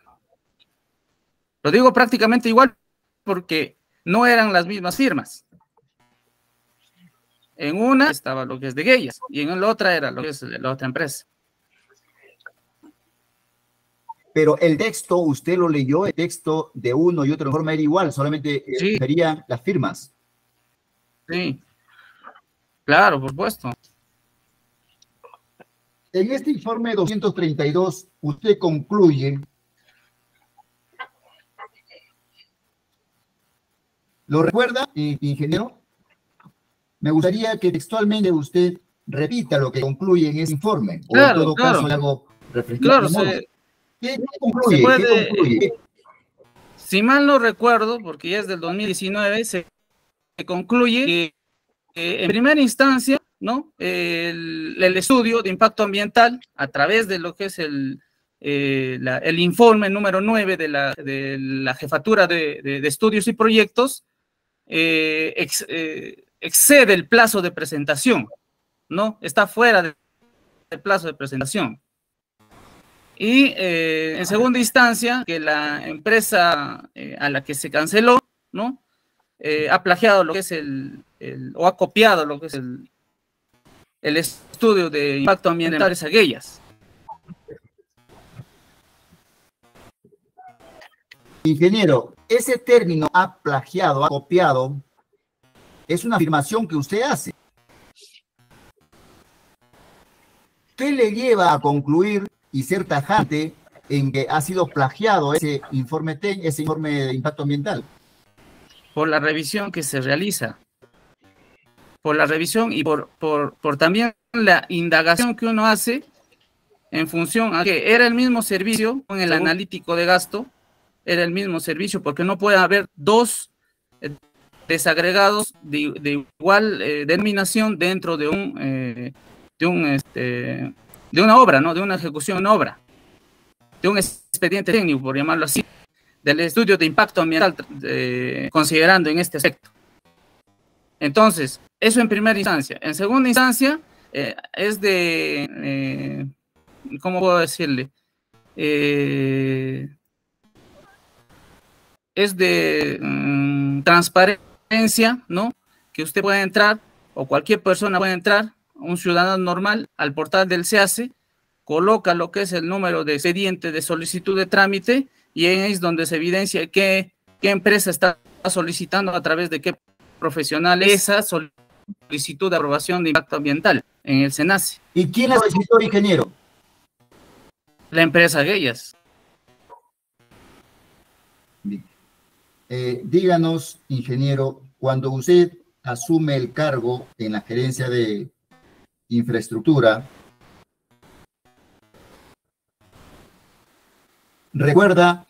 Lo digo prácticamente igual porque no eran las mismas firmas. En una estaba lo que es de Guellas y en la otra era lo que es de la otra empresa. Pero el texto, usted lo leyó, el texto de uno y otro informe era igual, solamente eh, Sí. serían las firmas. Sí, claro, por supuesto. En este informe 232, usted concluye ¿Lo recuerda, eh, ingeniero? Me gustaría que textualmente usted repita lo que concluye en ese informe. O Claro, en todo claro. caso, le hago. Claro, se- ¿Qué, concluye? se puede- ¿Qué concluye? Si mal no recuerdo, porque ya es del 2019, se, se concluye que en primera instancia, ¿no? El, el estudio de impacto ambiental a través de lo que es el, eh, la- el informe número 9 de la, de la jefatura de, de- de estudios y proyectos, eh, eh, excede el plazo de presentación, ¿no? Está fuera de- del plazo de presentación. Y eh, en segunda instancia, que la empresa a la que se canceló, ¿no? Ha plagiado lo que es el, o ha copiado lo que es el, el estudio de impacto ambiental de aquellas. Ingeniero, ese término ha plagiado, ha copiado, es una afirmación que usted hace. ¿Qué le lleva a concluir y ser tajante en que ha sido plagiado ese informe, ese informe de impacto ambiental? por la revisión que se realiza, por la revisión y por, por, por también la indagación que uno hace en función a que era el mismo servicio con el Según- analítico de gasto, era el mismo servicio, porque no puede haber dos eh, desagregados de, de igual eh, denominación dentro de un, eh, de, un este, de una obra, ¿no? De una ejecución una obra, de un expediente técnico, por llamarlo así del estudio de impacto ambiental considerando en este aspecto. Entonces, eso en primera instancia. En segunda instancia, es de, ¿cómo puedo decirle? Eh, es de mm, transparencia, ¿no? Que usted puede entrar o cualquier persona puede entrar, un ciudadano normal, al portal del SEACE, coloca lo que es el número de expediente de solicitud de trámite y ahí es donde se evidencia qué, qué empresa está solicitando a través de qué profesional esa solicitud de aprobación de impacto ambiental en el SENACE. ¿Y quién la solicitó, ingeniero? La empresa Guellas. Eh, díganos, ingeniero, cuando usted asume el cargo en la gerencia de infraestructura, ¿recuerda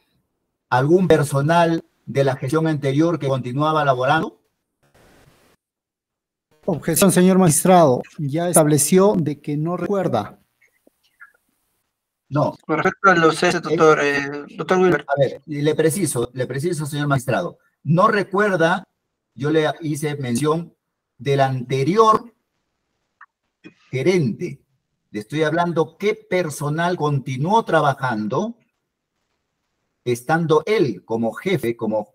algún personal de la gestión anterior que continuaba laborando? Objeción, señor magistrado. Ya estableció de que no recuerda. No. Con respecto a los doctor, eh, doctor Wilmer. A ver, le preciso, le preciso, señor magistrado. No recuerda, yo le hice mención del anterior gerente. Le estoy hablando qué personal continuó trabajando estando él como jefe, como,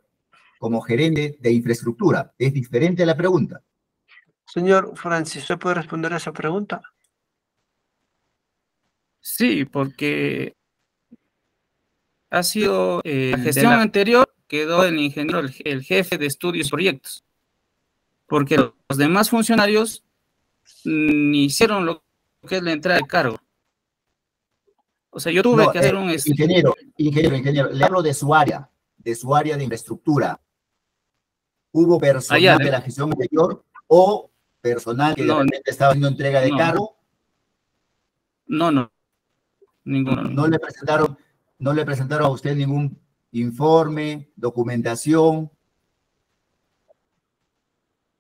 como gerente de infraestructura. Es diferente la pregunta. Señor Francis, ¿usted puede responder a esa pregunta? Sí, porque ha sido eh, la gestión anterior quedó el ingeniero, el, el, jefe de estudios y proyectos, porque los demás funcionarios ni hicieron lo que es la entrada de cargo. O sea, yo tuve No, que hacer eh, un... Ingeniero, ingeniero, ingeniero, le hablo de su área, de su área de infraestructura. ¿Hubo personal Allá, de ¿eh? la gestión anterior o personal que No, repente estaba haciendo entrega de no. cargo? No, no, ninguno. No le presentaron, no le presentaron a usted ningún informe, documentación.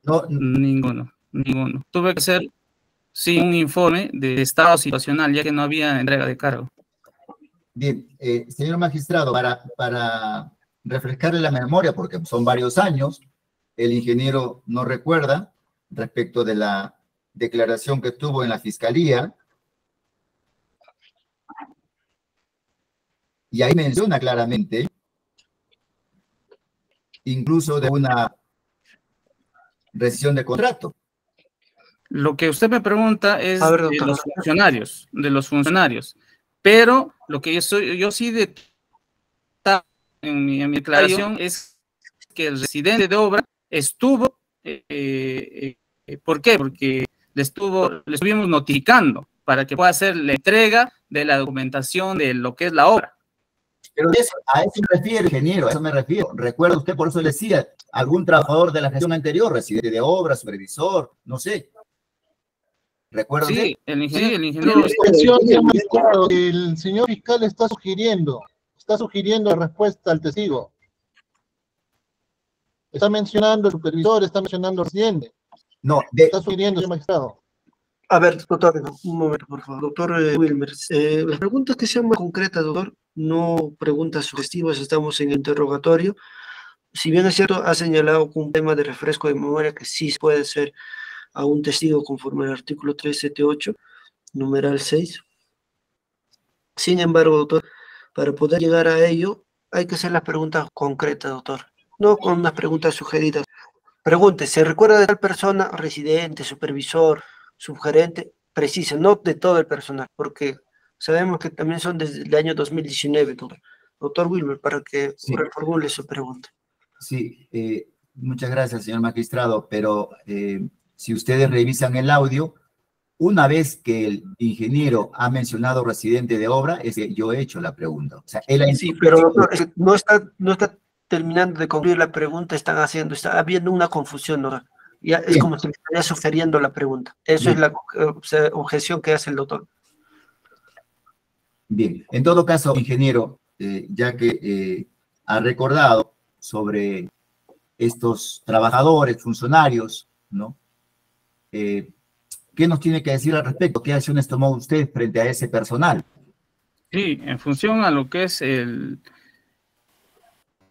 No, Ninguno, ninguno. Tuve que hacer, sí, un informe de estado situacional, ya que no había entrega de cargo. Bien, eh, señor magistrado, para, para refrescarle la memoria, porque son varios años, el ingeniero no recuerda respecto de la declaración que tuvo en la fiscalía. Y ahí menciona claramente, incluso de una rescisión de contrato. Lo que usted me pregunta es ver, de los funcionarios, de los funcionarios. Pero lo que yo soy, yo sí de en mi, en mi declaración es que el residente de obra estuvo, eh, eh, ¿por qué? Porque le estuvo, le estuvimos notificando para que pueda hacer la entrega de la documentación de lo que es la obra. Pero eso- a eso me refiero, ingeniero, a eso me refiero. Recuerda usted, por eso le decía, algún trabajador de la gestión anterior, residente de obra, supervisor, no sé. ¿Recuerda usted? Sí, el ingeniero, el ingeniero el señor fiscal está sugiriendo, está sugiriendo respuesta al testigo. Está mencionando el supervisor, está mencionando el residente. No, de, Está sugiriendo, señor magistrado. A ver, doctor, un momento, por favor. Doctor eh, Wilmer, eh, las preguntas que sean más concretas, doctor, no preguntas sugestivas, estamos en interrogatorio. Si bien es cierto, ha señalado un tema de refresco de memoria que sí puede ser a un testigo conforme al artículo 378, numeral 6. Sin embargo, doctor, para poder llegar a ello, hay que hacer las preguntas concretas, doctor, no con unas preguntas sugeridas. Pregunte, ¿se recuerda de tal persona, residente, supervisor, subgerente? Precisa, no de todo el personal, porque sabemos que también son desde el año 2019, doctor. Doctor Wilmer, para que Sí. reformule su pregunta. Sí, eh, muchas gracias, señor magistrado, pero eh, si ustedes revisan el audio, una vez que el ingeniero ha mencionado residente de obra, es que yo he hecho la pregunta. O sea, él Sí, pero doctor, no está, no está terminando de concluir la pregunta, están haciendo, está habiendo una confusión, doctor. Ya es Bien. como si me estaría sugiriendo la pregunta. Eso es Bien. la o sea, objeción que hace el doctor. Bien, en todo caso, ingeniero, eh, ya que eh, ha recordado sobre estos trabajadores, funcionarios, ¿no? Eh, ¿Qué nos tiene que decir al respecto? ¿Qué acciones tomó usted frente a ese personal? Sí, en función a lo que es el...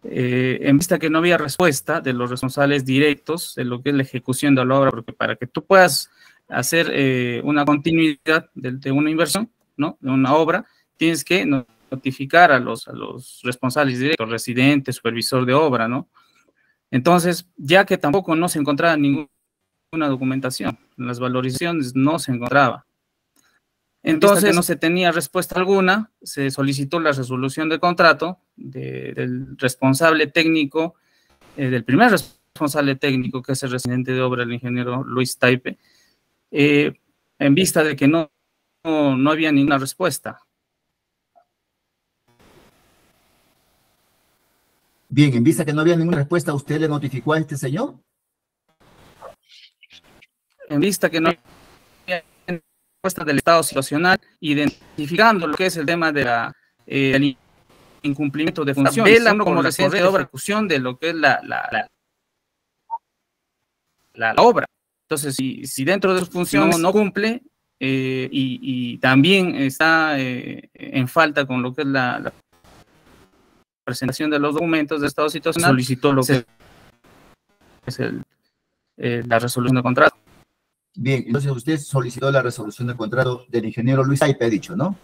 eh, en vista que no había respuesta de los responsables directos de lo que es la ejecución de la obra, porque para que tú puedas hacer eh, una continuidad de, una inversión, ¿no? De una obra, tienes que notificar a los, a los responsables directos, residentes, supervisor de obra, ¿no? Entonces, ya que tampoco no se encontraba ninguna documentación, las valorizaciones no se encontraba. Entonces, no se tenía respuesta alguna, se solicitó la resolución de contrato del responsable técnico, eh, del primer responsable técnico, que es el residente de obra, el ingeniero Luis Taipe, eh, en vista de que no, no había ninguna respuesta. Bien, en vista que no había ninguna respuesta, ¿usted le notificó a este señor? En vista que no había respuesta del Estado situacional, identificando lo que es el tema de la, eh, incumplimiento de funciones, vela como residente de obra, ejecución de lo que es la, la, la, la obra. Entonces, si, si, dentro de sus funciones no, cumple eh, y, y, también está eh, en falta con lo que es la, la presentación de los documentos de estado situacional, solicitó lo que es el, eh, la resolución de contrato. Bien, entonces usted solicitó la resolución de contrato del ingeniero Luis Taipe, ha dicho, ¿no?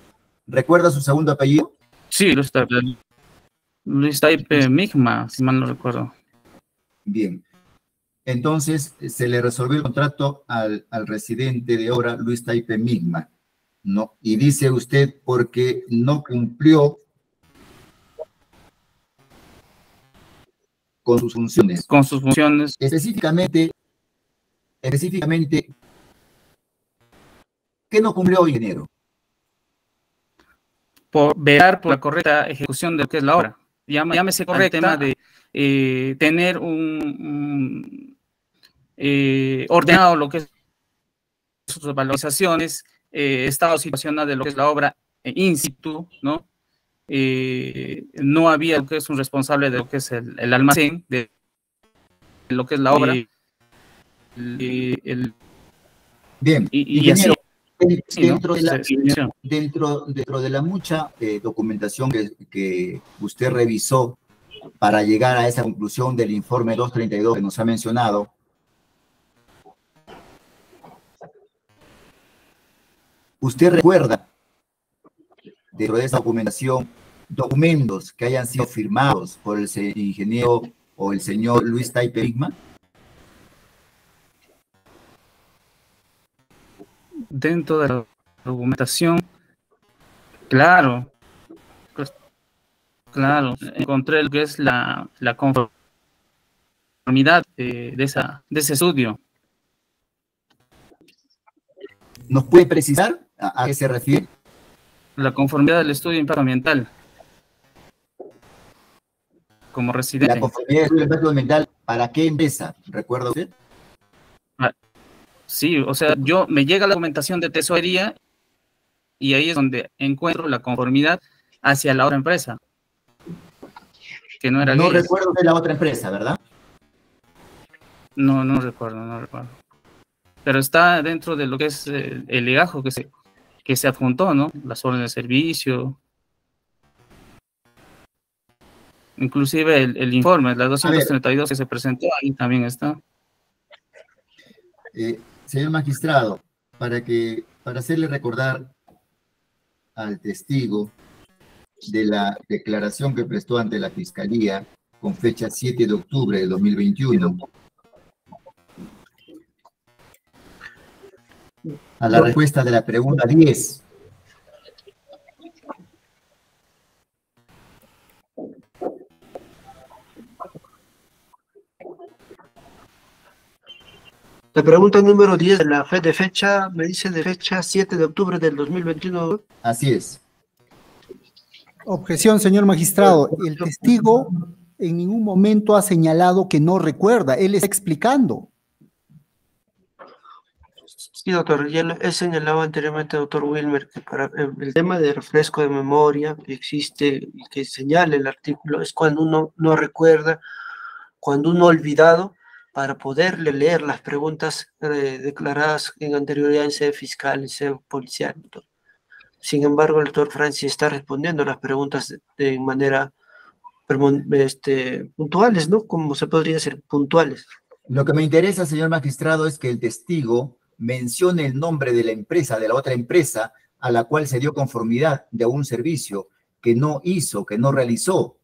¿Recuerda su segundo apellido? Sí, Luis Taipe. Luis Taipe Migma, si mal no recuerdo. Bien. Entonces, se le resolvió el contrato al, al residente de obra Luis Taipe Migma, ¿no? Y dice usted porque no cumplió con sus funciones. Con sus funciones. Específicamente, específicamente, ¿qué no cumplió, ingeniero? Por velar por la correcta ejecución de lo que es la obra. Llámese correcta, el tema de eh, tener un, un eh, ordenado lo que es sus valorizaciones, eh, estado situacional de lo que es la obra eh, in situ, ¿no? eh, no había lo que es un responsable de lo que es el, el almacén, de lo que es la obra. Eh, el, Bien, y, y así, dentro, ¿no? de la, dentro, dentro de la mucha eh, documentación que, que usted revisó para llegar a esa conclusión del informe 232 que nos ha mencionado, ¿usted recuerda dentro de esa documentación documentos que hayan sido firmados por el ingeniero o el señor Luis Taipe Bigman? Dentro de la documentación, claro, pues, claro, encontré lo que es la, la conformidad de, esa, de ese estudio. ¿Nos puede precisar a, a qué se refiere? La conformidad del estudio de impacto ambiental. Como residente. La conformidad del estudio de impacto ambiental, ¿para qué empresa? ¿Recuerda usted? Sí, o sea, yo me llega la documentación de tesorería y ahí es donde encuentro la conformidad hacia la otra empresa. Que no era No recuerdo de la otra empresa, ¿verdad? No, no recuerdo, no recuerdo. Pero está dentro de lo que es eh, el legajo que se, que se adjuntó, ¿no? Las órdenes de servicio. Inclusive el, el informe, la 232 que se presentó, ahí también está. Eh, señor magistrado, para que para hacerle recordar al testigo de la declaración que prestó ante la Fiscalía con fecha 7 de octubre de 2021, a la respuesta de la pregunta 10. La pregunta número 10 de la fe de fecha, me dice de fecha 7 de octubre del 2021. Así es. Objeción, señor magistrado. El testigo en ningún momento ha señalado que no recuerda. Él está explicando. Sí, doctor, ya he señalado anteriormente, doctor Wilmer, que para eh, el tema de refresco de memoria existe, y que señala el artículo, es cuando uno no recuerda, cuando uno ha olvidado, para poderle leer las preguntas eh, declaradas en anterioridad en sede fiscal, en sede policial. Sin embargo, el doctor Francis está respondiendo las preguntas de, manera este, puntuales, ¿no? Como se podría decir, puntuales. Lo que me interesa, señor magistrado, es que el testigo mencione el nombre de la empresa, de la otra empresa, a la cual se dio conformidad de un servicio que no hizo, que no realizó.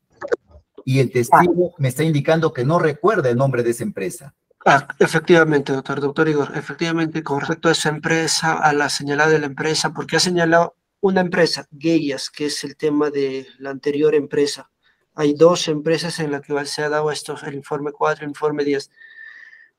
Y el testigo me está indicando que no recuerda el nombre de esa empresa. Ah, efectivamente, doctor, doctor Igor, efectivamente, con respecto a esa empresa, a la señalada de la empresa, porque ha señalado una empresa, Gayas, que es el tema de la anterior empresa. Hay dos empresas en las que se ha dado esto, el informe 4, el informe 10.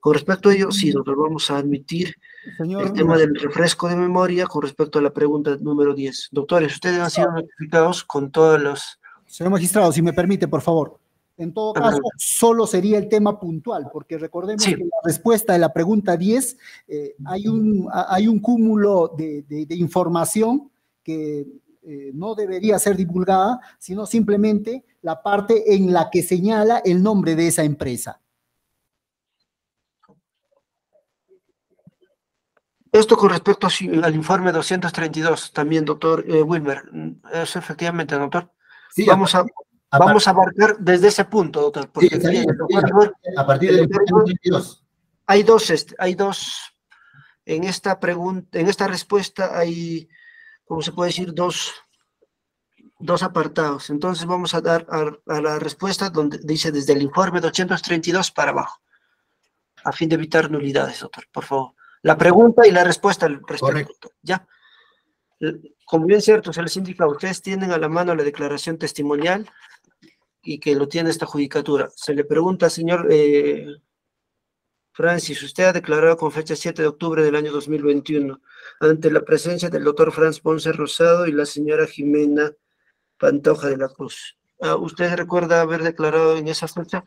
Con respecto a ello, sí, doctor, vamos a admitir el tema del refresco de memoria con respecto a la pregunta número 10. Doctores, ustedes han sido notificados con todos los... Señor magistrado, si me permite, por favor. En todo caso, solo sería el tema puntual, porque recordemos que en la respuesta de la pregunta 10 eh, hay, un, hay un cúmulo de, de, información que eh, no debería ser divulgada, sino simplemente la parte en la que señala el nombre de esa empresa. Esto con respecto al informe 232, también, doctor eh, Wilmer. Eso efectivamente, doctor. Sí, vamos a, vamos a abarcar desde ese punto, doctor. Porque sí, a partir del informe 232. Hay dos, este, hay dos, en esta pregunta, en esta respuesta hay, ¿cómo se puede decir? Dos, dos apartados. Entonces vamos a dar a, a la respuesta donde dice desde el informe 232 para abajo, a fin de evitar nulidades, doctor, por favor. La pregunta y la respuesta al respecto. Ya. Como bien cierto, se les indica, ustedes tienen a la mano la declaración testimonial y que lo tiene esta judicatura. Se le pregunta, señor eh, Francis, usted ha declarado con fecha 7 de octubre del año 2021 ante la presencia del doctor Franz Ponce Rosado y la señora Jimena Pantoja de la Cruz. Ah, ¿Usted recuerda haber declarado en esa fecha?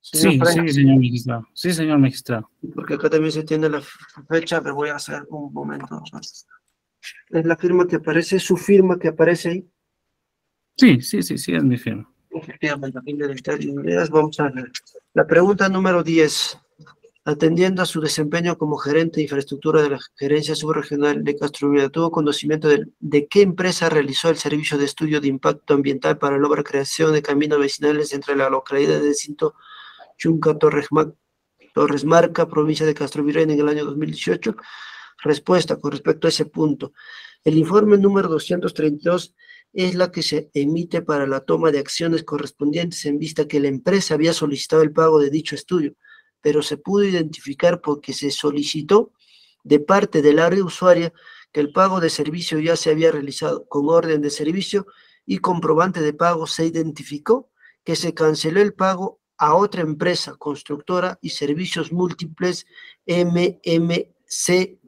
Sí, sí, señor magistrado. Sí, señor magistrado. Porque acá también se tiene la fecha, pero voy a hacer un momento. Es la firma que aparece, su firma que aparece ahí. Sí, sí, sí, sí, es mi firma. Efectivamente, vamos a ver. La pregunta número 10. Atendiendo a su desempeño como gerente de infraestructura de la Gerencia Subregional de Castro ¿tuvo conocimiento de, de, qué empresa realizó el servicio de estudio de impacto ambiental para la obra creación de caminos vecinales entre la localidad de Cinto Chunca Torres, Torres Marca, provincia de Castro Virreyna en el año 2018? Respuesta con respecto a ese punto. El informe número 232 es la que se emite para la toma de acciones correspondientes en vista que la empresa había solicitado el pago de dicho estudio, pero se pudo identificar porque se solicitó de parte del área usuaria que el pago de servicio ya se había realizado con orden de servicio y comprobante de pago se identificó que se canceló el pago a otra empresa constructora y servicios múltiples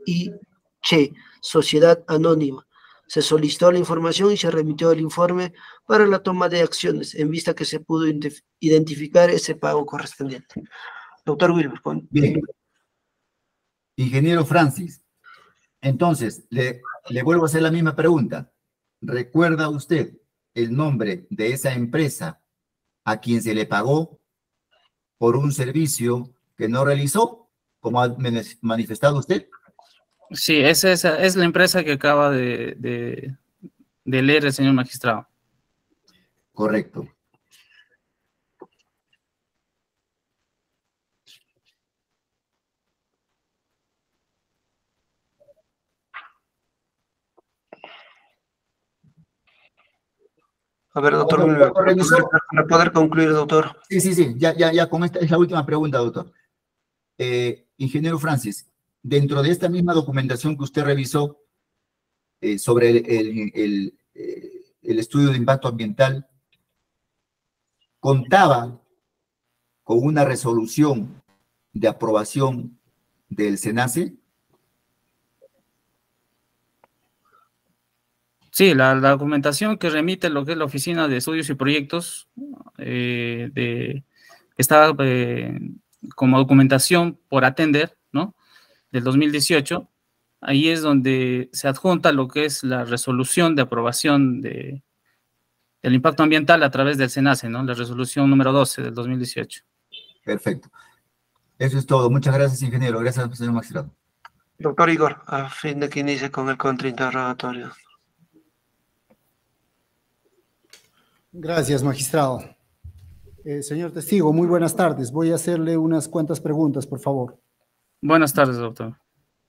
MMCIC, Sociedad Anónima. Se solicitó la información y se remitió el informe para la toma de acciones, en vista que se pudo identificar ese pago correspondiente. Doctor Wilmer. Bien. Ingeniero Francis, entonces, le vuelvo a hacer la misma pregunta. ¿Recuerda usted el nombre de esa empresa a quien se le pagó por un servicio que no realizó, como ha manifestado usted. Sí, es, esa, es la empresa que acaba de, de leer el señor magistrado. Correcto. A ver, doctor, para poder concluir, doctor. Sí, sí, sí, ya, ya, ya con esta es la última pregunta, doctor. Eh, ingeniero Francis, dentro de esta misma documentación que usted revisó eh, sobre eh, el, estudio de impacto ambiental, contaba con una resolución de aprobación del SENACE Sí, la, documentación que remite lo que es la Oficina de Estudios y Proyectos, eh, eh, como documentación por atender. Del 2018, ahí es donde se adjunta lo que es la resolución de aprobación de, del impacto ambiental a través del SENACE, ¿no? La resolución número 12 del 2018. Perfecto. Eso es todo. Muchas gracias, ingeniero. Gracias, señor magistrado. Doctor Igor, a fin de que inicie con el contrainterrogatorio. Gracias, magistrado. Eh, señor testigo, muy buenas tardes. Voy a hacerle unas cuantas preguntas, por favor. Buenas tardes, doctor.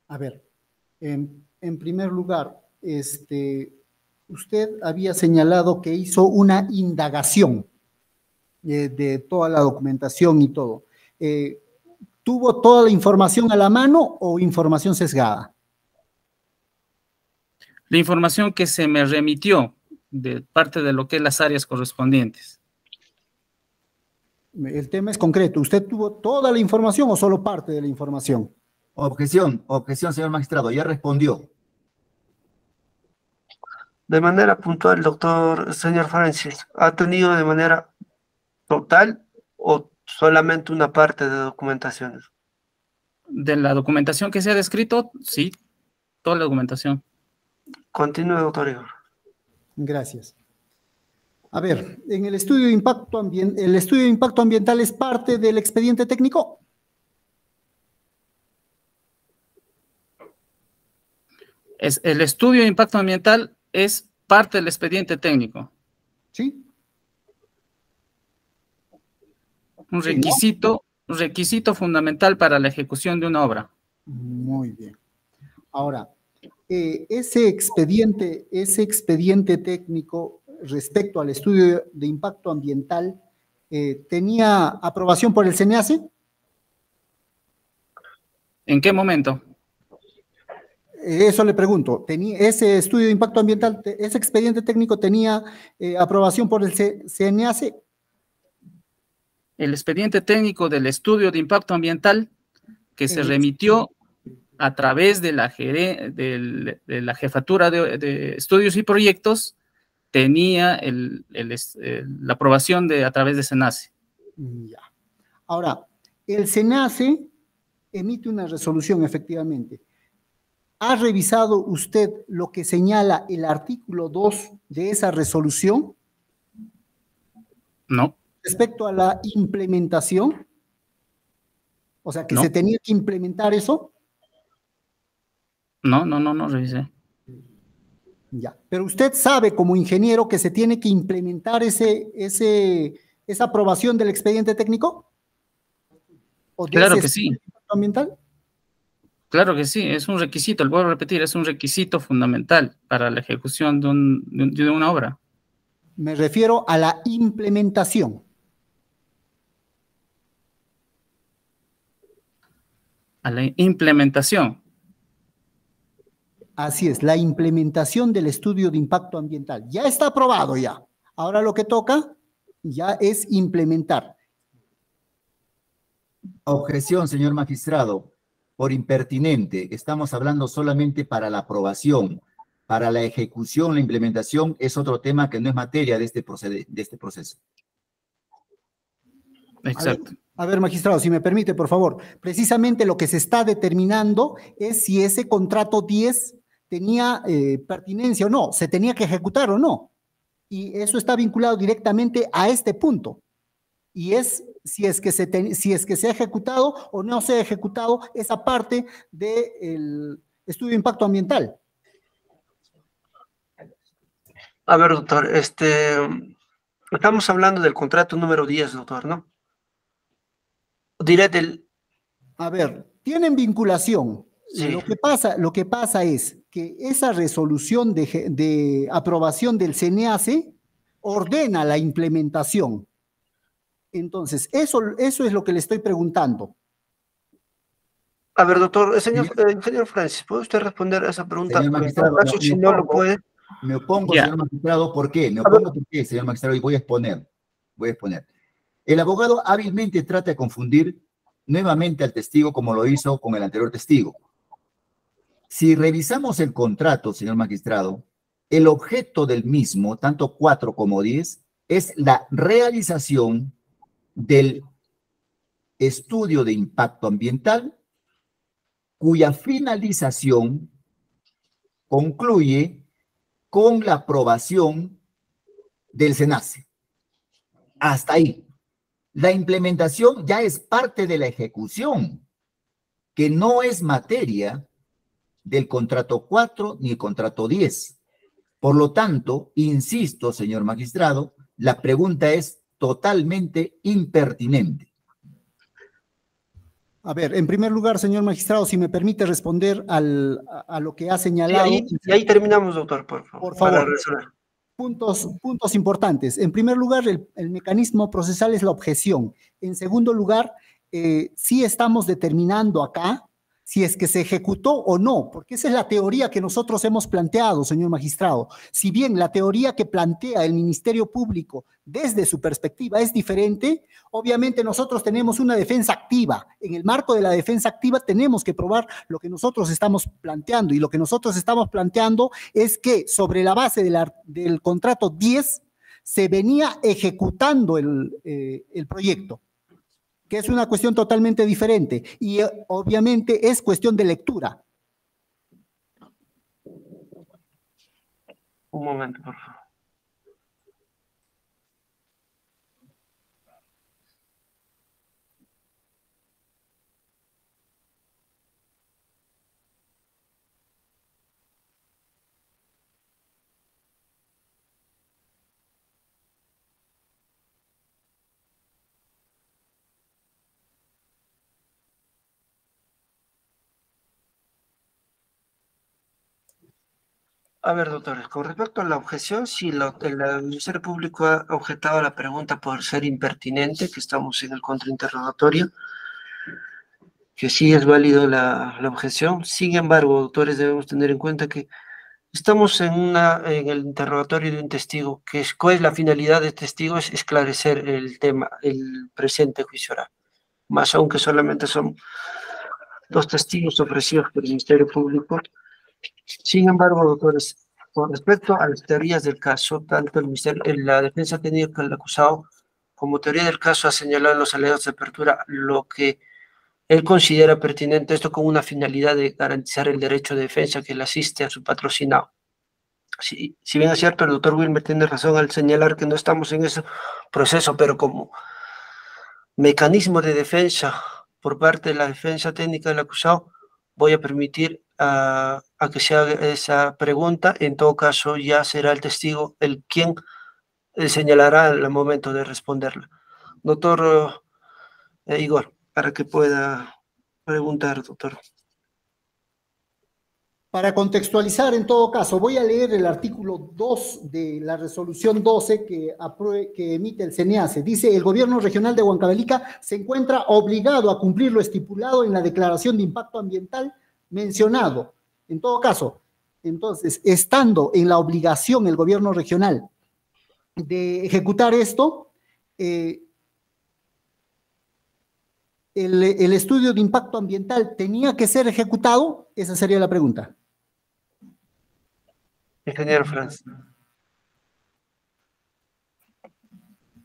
A ver, en, primer lugar, este, usted había señalado que hizo una indagación eh, de toda la documentación y todo. Eh, ¿Tuvo toda la información a la mano o información sesgada? La información que se me remitió de parte de lo que es las áreas correspondientes. El tema es concreto. ¿Usted tuvo toda la información o solo parte de la información? Objeción, objeción, señor magistrado, ya respondió. De manera puntual, doctor, señor Francis, ¿ha tenido de manera total o solamente una parte de documentaciones? De la documentación que se ha descrito, sí, toda la documentación. Continúe, doctor Igor. Gracias. A ver, en el estudio de impacto ambiental, ¿el estudio de impacto ambiental es parte del expediente técnico? Es, el estudio de impacto ambiental es parte del expediente técnico. Sí. Un requisito, un requisito fundamental para la ejecución de una obra. Muy bien. Ahora, eh, ese expediente, ese expediente técnico respecto al estudio de impacto ambiental, eh, ¿tenía aprobación por el CNACE? ¿En qué momento? Eh, eso le pregunto. ¿Tenía, ¿Ese estudio de impacto ambiental, ese expediente técnico tenía eh, aprobación por el CNACE? El expediente técnico del estudio de impacto ambiental que se remitió a través de la, de la jefatura de, estudios y proyectos tenía la aprobación de, a través de SENACE. Ya. Ahora, el SENACE emite una resolución, efectivamente. ¿Ha revisado usted lo que señala el artículo 2 de esa resolución? No. Respecto a la implementación. O sea, que se tenía que implementar eso. No, no, no, no revisé. Ya, pero usted sabe como ingeniero que se tiene que implementar ese, ese, esa aprobación del expediente técnico. claro que sí. Ambiental? Claro que sí, es un requisito, lo vuelvo a repetir, es un requisito fundamental para la ejecución de, de una obra. Me refiero a la implementación. A la implementación. Así es, la implementación del estudio de impacto ambiental. Ya está aprobado ya. Ahora lo que toca ya es implementar. Objeción, señor magistrado. Por impertinente, estamos hablando solamente para la aprobación. Para la ejecución, la implementación es otro tema que no es materia de este, de este proceso. Exacto. A ver, magistrado, si me permite, por favor. Precisamente lo que se está determinando es si ese contrato 10 tenía eh, pertinencia o no, se tenía que ejecutar o no. Y eso está vinculado directamente a este punto. Y es si es que se, si es que se ha ejecutado o no se ha ejecutado esa parte del estudio de impacto ambiental. A ver, doctor, este, estamos hablando del contrato número 10, doctor, ¿no? Diré del... A ver, tienen vinculación. Lo, que pasa, lo que pasa es que esa resolución de, aprobación del CNAC ordena la implementación. Entonces, eso, eso es lo que le estoy preguntando. A ver, doctor, eh, señor, eh, señor Francis, ¿puede usted responder a esa pregunta? Señor magistrado, si no lo puede. Me opongo, señor magistrado, ¿por qué? Me opongo, ¿por qué, señor magistrado? Y voy a exponer. Voy a exponer. El abogado hábilmente trata de confundir nuevamente al testigo como lo hizo con el anterior testigo. Si revisamos el contrato, señor magistrado, el objeto del mismo, tanto 4 como 10, es la realización del estudio de impacto ambiental, cuya finalización concluye con la aprobación del SENACE. Hasta ahí. La implementación ya es parte de la ejecución, que no es materia del contrato 4 ni el contrato 10. Por lo tanto, insisto, señor magistrado, la pregunta es totalmente impertinente. A ver, en primer lugar, señor magistrado, si me permite responder al, a, a lo que ha Y señalado. ahí, y ahí terminamos, doctor, por favor. Por favor. Puntos, puntos importantes. En primer lugar, el, el mecanismo procesal es la objeción. En segundo lugar, eh, sí estamos determinando acá si es que se ejecutó o no, porque esa es la teoría que nosotros hemos planteado, señor magistrado. Si bien la teoría que plantea el Ministerio Público desde su perspectiva es diferente, obviamente nosotros tenemos una defensa activa. En el marco de la defensa activa tenemos que probar lo que nosotros estamos planteando y lo que nosotros estamos planteando es que sobre la base del contrato 10 se venía ejecutando el, eh, el proyecto que es una cuestión totalmente diferente y eh, obviamente es cuestión de lectura. Un momento, por favor. A ver, doctores, con respecto a la objeción, sí, lo- el, Ministerio Público ha objetado la pregunta por ser impertinente, que estamos en el contrainterrogatorio, que sí es válido la, la objeción. Sin embargo, doctores, debemos tener en cuenta que estamos en, una, en el interrogatorio de un testigo, que es, ¿cuál es la finalidad del testigo? Es esclarecer el tema, el presente juicio oral. Más aún que solamente son dos testigos ofrecidos por el Ministerio Público, sin embargo, doctores, con respecto a las teorías del caso, tanto el ministerio, la defensa técnica del acusado como teoría del caso ha señalado en los alegatos de apertura lo que él considera pertinente, esto con una finalidad de garantizar el derecho de defensa que le asiste a su patrocinado. Si, si bien es cierto, el doctor Wilmer tiene razón al señalar que no estamos en ese proceso, pero como mecanismo de defensa por parte de la defensa técnica del acusado, voy a permitir a, que se haga esa pregunta. En todo caso, ya será el testigo el quien eh, señalará al momento de responderla. Doctor eh, Igor, para que pueda preguntar, doctor. Para contextualizar, en todo caso, voy a leer el artículo 2 de la resolución 12 que, que emite el CENEACE. Dice, el gobierno regional de Huancavelica se encuentra obligado a cumplir lo estipulado en la declaración de impacto ambiental mencionado. En todo caso, entonces, estando en la obligación el gobierno regional de ejecutar esto, eh, el estudio de impacto ambiental tenía que ser ejecutado? Esa sería la pregunta. Ingeniero Franz.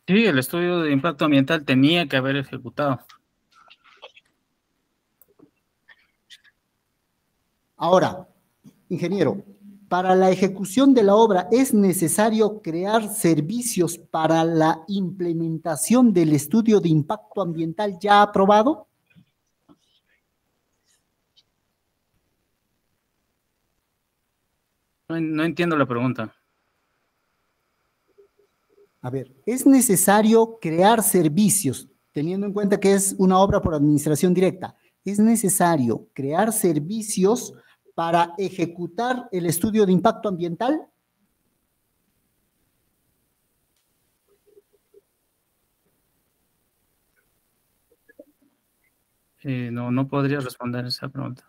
Sí, el estudio de impacto ambiental tenía que haber ejecutado. Ahora, ingeniero, para la ejecución de la obra es necesario crear servicios para la implementación del estudio de impacto ambiental ya aprobado. No, no entiendo la pregunta. A ver, es necesario crear servicios, teniendo en cuenta que es una obra por administración directa. Es necesario crear servicios para ejecutar el estudio de impacto ambiental. Eh, no, no podría responder esa pregunta.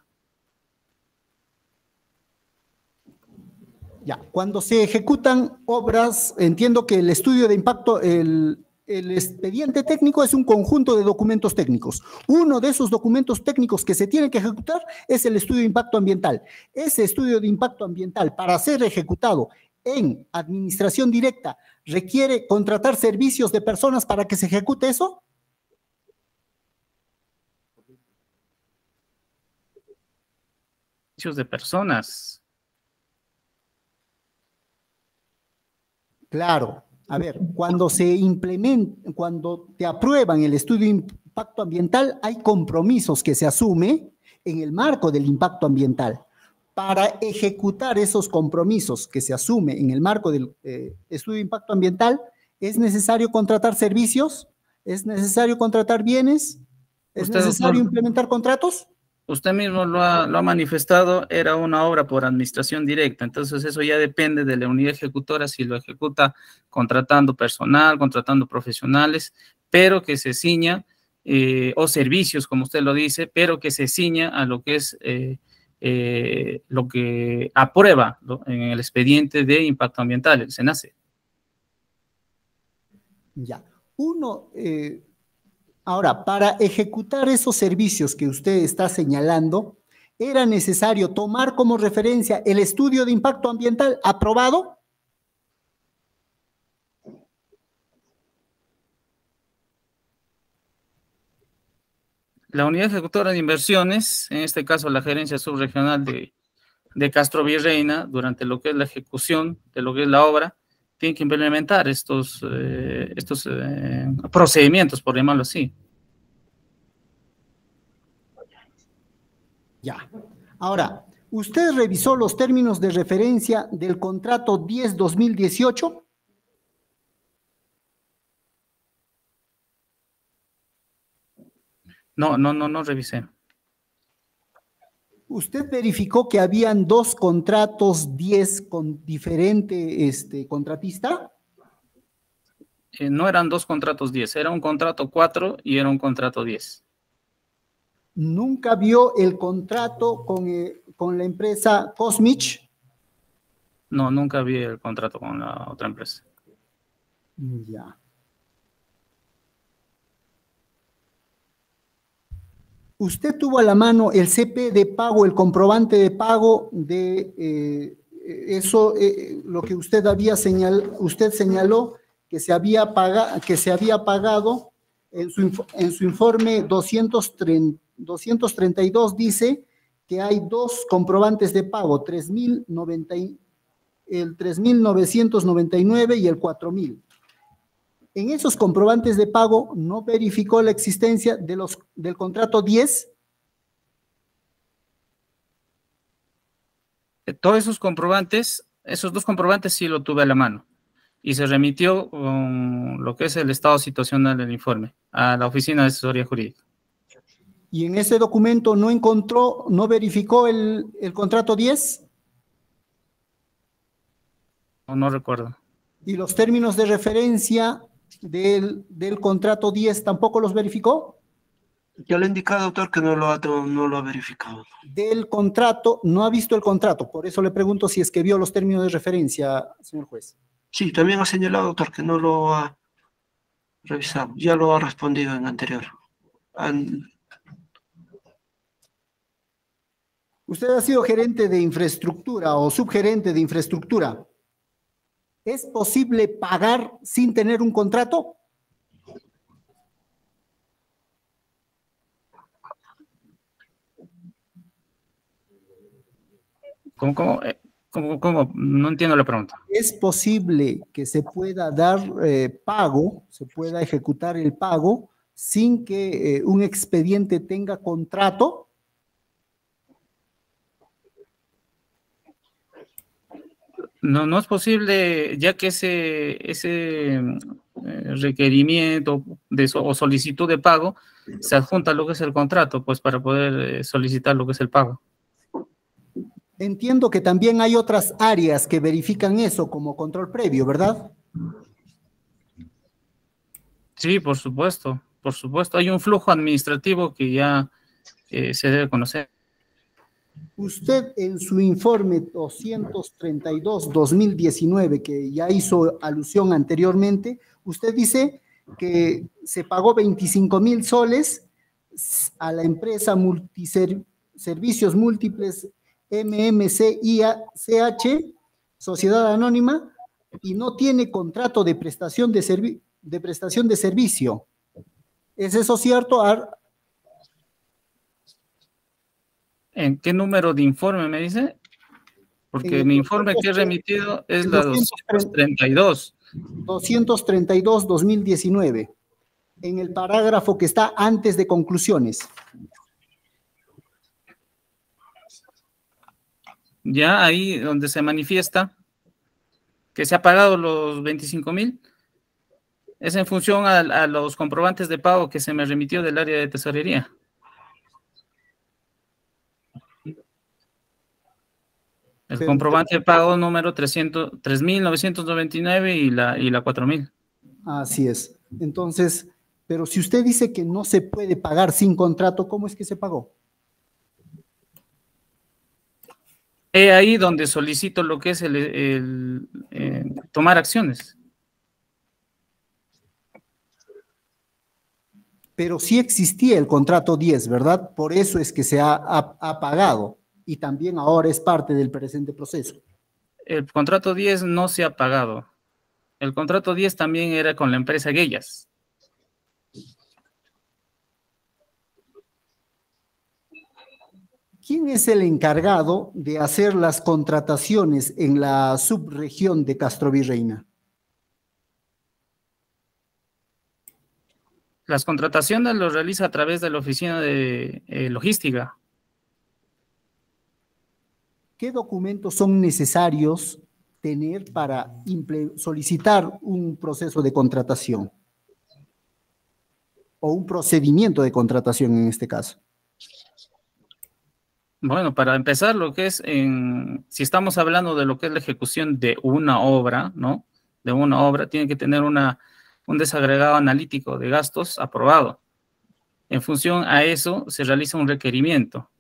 Ya, cuando se ejecutan obras, entiendo que el estudio de impacto, el, el expediente técnico es un conjunto de documentos técnicos. Uno de esos documentos técnicos que se tiene que ejecutar es el estudio de impacto ambiental. Ese estudio de impacto ambiental, para ser ejecutado en administración directa, requiere contratar servicios de personas para que se ejecute eso. Servicios de personas. Claro, a ver, cuando se implementa, cuando te aprueban el estudio de impacto ambiental, hay compromisos que se asume en el marco del impacto ambiental. Para ejecutar esos compromisos que se asume en el marco del eh, estudio de impacto ambiental, es necesario contratar servicios, es necesario contratar bienes, ¿Es necesario implementar contratos? Usted mismo lo ha, lo ha manifestado, era una obra por administración directa, entonces eso ya depende de la unidad ejecutora si lo ejecuta contratando personal, contratando profesionales, pero que se ciña, eh, o servicios, como usted lo dice, pero que se ciña a lo que es eh, eh, lo que aprueba en el expediente de impacto ambiental, el SENACE. Ya. Uno, ahora, para ejecutar esos servicios que usted está señalando, ¿era necesario tomar como referencia el estudio de impacto ambiental aprobado? La unidad ejecutora de inversiones, en este caso la gerencia subregional de, de Castro Virreina, durante lo que es la ejecución de lo que es la obra, tiene que implementar estos, eh, estos eh, procedimientos, por llamarlo así. Ya. Ahora, ¿usted revisó los términos de referencia del contrato 10-2018? No, no, no, no revisé. ¿Usted verificó que habían dos contratos 10 con diferente este, contratista? Eh, no eran dos contratos 10, era un contrato 4 y era un contrato 10. ¿Nunca vio el contrato con, eh, con la empresa Cosmich? No, nunca vi el contrato con la otra empresa. Ya. ¿Usted tuvo a la mano el CP de pago, el comprobante de pago de eh, eso, eh, lo que usted había señal, usted señaló que se había, paga, que se había pagado en su, en su informe 230 232 dice que hay dos comprobantes de pago, 3,090 y- el 3.999 y el 4.000. En esos comprobantes de pago no verificó la existencia de los, del contrato 10. Eh, Todos esos comprobantes, esos dos comprobantes sí lo tuve a la mano. Y se remitió con lo que es el estado situacional del informe a la Oficina de Asesoría Jurídica. Y en ese documento no encontró, no verificó el, el contrato 10 No, no recuerdo. y los términos de referencia del, del contrato 10 tampoco los verificó. Ya le he indicado, doctor, que no lo ha, no lo ha verificado. Del contrato, no ha visto el contrato, por eso le pregunto si es que vio los términos de referencia, señor juez. Sí, también ha señalado, doctor, que no lo ha revisado. Ya lo ha respondido en anterior. An- Usted ha sido gerente de infraestructura o subgerente de infraestructura. ¿Es posible pagar sin tener un contrato? ¿Cómo, cómo, eh, cómo- cómo? No entiendo la pregunta. ¿Es posible que se pueda dar eh, pago, se pueda ejecutar el pago sin que eh, un expediente tenga contrato? No, no es posible, ya que ese, ese eh, requerimiento de, o solicitud de pago se adjunta a lo que es el contrato, pues para poder eh, solicitar lo que es el pago. Entiendo que también hay otras áreas que verifican eso como control previo, ¿verdad? Sí, por supuesto, por supuesto. Hay un flujo administrativo que ya eh, se debe conocer. Usted en su informe 232-2019, que ya hizo alusión anteriormente, usted dice que se pagó 25 mil soles a la empresa Servicios Múltiples MMC IACH, Sociedad Anónima, y no tiene contrato de prestación de, de prestación de servicio. ¿Es eso cierto? ¿En qué número de informe me dice? Porque En mi informe que he 230, remitido es la 232. 232. 232-2019, en el parágrafo que está antes de conclusiones. Ya ahí donde se manifiesta que se ha pagado los 25 mil. Es en función a, a los comprobantes de pago que se me remitió del área de tesorería. El comprobante de pago número 300 3.999 y la, y la 4.000. Así es. Entonces, pero si usted dice que no se puede pagar sin contrato, ¿cómo es que se pagó? He ahí donde solicito lo que es el, el, eh, tomar acciones. Pero sí existía el contrato 10, ¿verdad? Por eso es que se ha, ha- ha pagado y también ahora es parte del presente proceso. El contrato 10 no se ha pagado. El contrato 10 también era con la empresa Guellas. ¿Quién es el encargado de hacer las contrataciones en la subregión de Castrovirreina? Las contrataciones los realiza a través de la oficina de eh, logística. ¿Qué documentos son necesarios tener para solicitar un proceso de contratación? O un procedimiento de contratación en este caso. Bueno, para empezar, lo que es, si estamos hablando de lo que es la ejecución de una obra, ¿no? De una obra, tiene que tener una, un desagregado analítico de gastos aprobado. En función a eso, se realiza un requerimiento.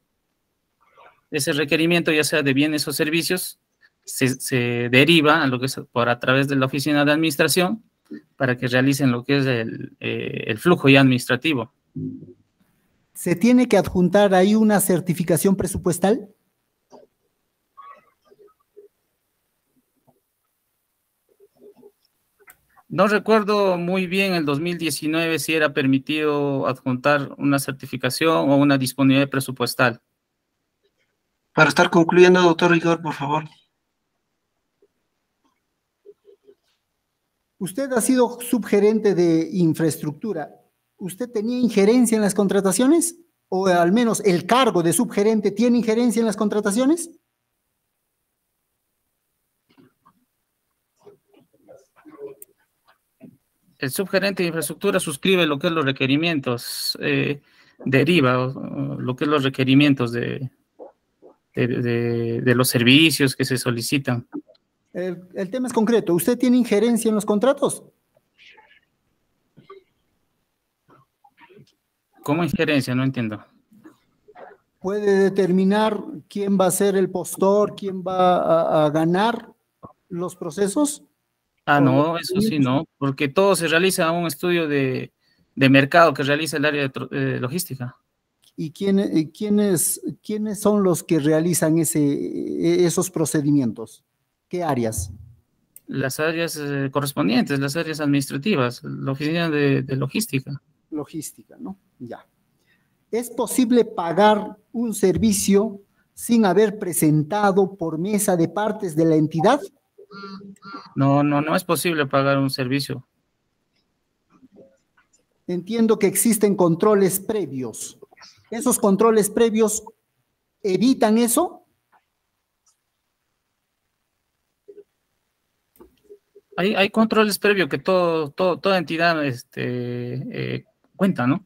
Ese requerimiento, ya sea de bienes o servicios, se, se deriva a lo que es por a través de la oficina de administración para que realicen lo que es el, eh, el flujo ya administrativo. ¿Se tiene que adjuntar ahí una certificación presupuestal? No recuerdo muy bien el 2019 si era permitido adjuntar una certificación o una disponibilidad presupuestal. Para estar concluyendo, doctor Rigor, por favor. Usted ha sido subgerente de infraestructura. ¿Usted tenía injerencia en las contrataciones? ¿O al menos el cargo de subgerente tiene injerencia en las contrataciones? El subgerente de infraestructura suscribe lo que es los requerimientos, eh, deriva lo que es los requerimientos de, de, de- de los servicios que se solicitan. El, el tema es concreto. ¿Usted tiene injerencia en los contratos? ¿Cómo injerencia? No entiendo. ¿Puede determinar quién va a ser el postor, quién va a, a ganar los procesos? Ah, ¿O no, eso sí, no, porque todo se realiza un estudio de, de mercado que realiza el área de eh, logística. ¿Y quién- eh, quiénes, quiénes son los que realizan ese, e- esos procedimientos? ¿Qué áreas? Las áreas eh, correspondientes, las áreas administrativas, la oficina de, de logística. Logística, ¿no? Ya. ¿Es posible pagar un servicio sin haber presentado por mesa de partes de la entidad? No, no, no es posible pagar un servicio. Entiendo que existen controles previos. ¿Esos controles previos evitan eso? Hay, hay controles previos que todo, todo- toda entidad este, eh, cuenta, ¿no?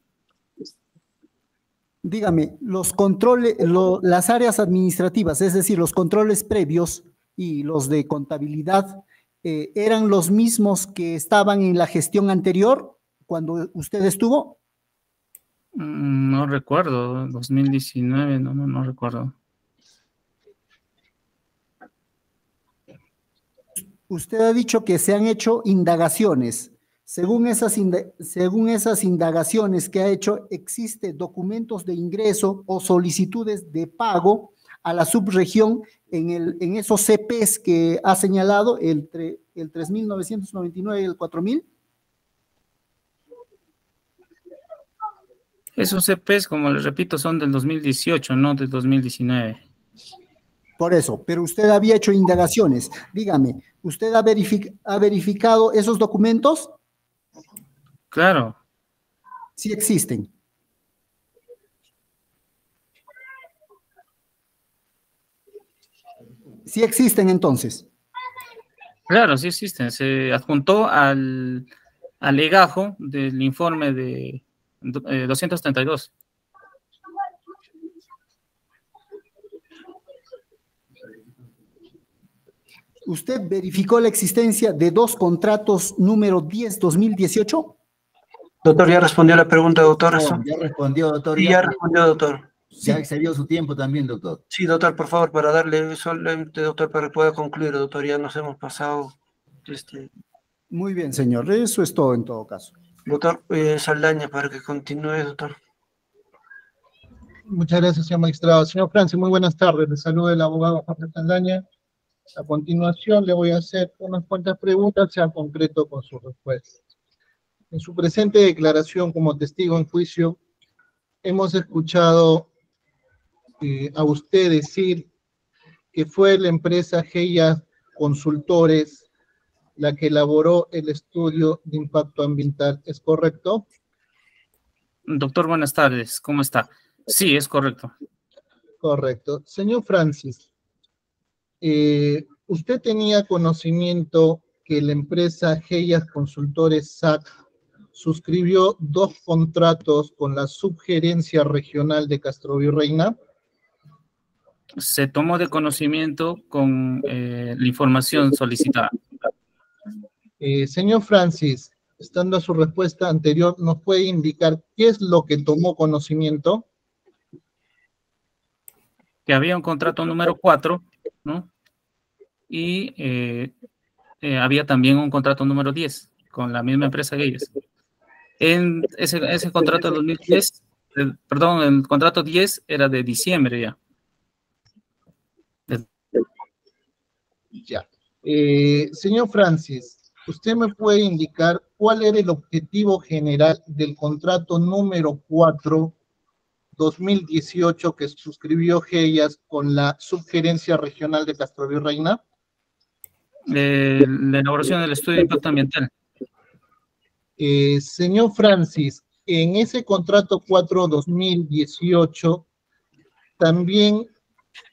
Dígame, los controles, lo- las áreas administrativas, es decir, los controles previos y los de contabilidad, eh, ¿eran los mismos que estaban en la gestión anterior cuando usted estuvo? Mm, No recuerdo, 2019, no, no, no recuerdo. Usted ha dicho que se han hecho indagaciones. Según esas, según esas indagaciones que ha hecho, ¿existe documentos de ingreso o solicitudes de pago a la subregión en, el, en esos CPs que ha señalado, el, tre- el 3.999 y el 4.000? Esos CPs, como les repito, son del 2018, no del 2019. Por eso, pero usted había hecho indagaciones. Dígame, ¿usted ha, verific- ha verificado esos documentos? Claro, Sí existen. Sí existen entonces. claro, sí existen. Se adjuntó al, alegajo del informe de eh, 232. ¿Usted verificó la existencia de dos contratos número 10-2018? Doctor, ya respondió la pregunta, doctor. eso. Ya respondió, doctor. Sí, ya respondió, doctor. Ya excedió su tiempo también, doctor. Sí, doctor, por favor, para darle solamente, doctor, para que pueda concluir, doctor, ya nos hemos pasado. Este, Muy bien, señor. Eso es todo en todo caso. Doctor eh, Saldaña, para que continúe, doctor. Muchas gracias, señor magistrado. Señor Francis, muy buenas tardes. Le saluda el abogado Jorge Saldaña. A continuación le voy a hacer unas cuantas preguntas, sea concreto con sus respuestas. En su presente declaración como testigo en juicio, hemos escuchado eh, a usted decir que fue la empresa Geia Consultores la que elaboró el estudio de impacto ambiental. ¿Es correcto? Doctor, buenas tardes. ¿Cómo está? Sí, es correcto. Correcto. Señor Francis, eh, ¿usted tenía conocimiento que la empresa Geyas Consultores SAC suscribió dos contratos con la subgerencia regional de Castrovirreina? Se tomó de conocimiento con eh, la información solicitada. Eh, señor Francis, estando a su respuesta anterior, ¿nos puede indicar qué es lo que tomó conocimiento? Que había un contrato número 4, ¿no? Y eh, eh, había también un contrato número 10 con la misma empresa que ellos. En ese, ese contrato de 2010, eh, perdón, el contrato 10 era de diciembre ya. Ya. Eh, señor Francis, ¿usted me puede indicar cuál era el objetivo general del contrato número 4 2018 que suscribió Geyas con la subgerencia regional de Castrovirreina? Eh, la elaboración del estudio de impacto ambiental. Eh, señor Francis, en ese contrato 4 2018 también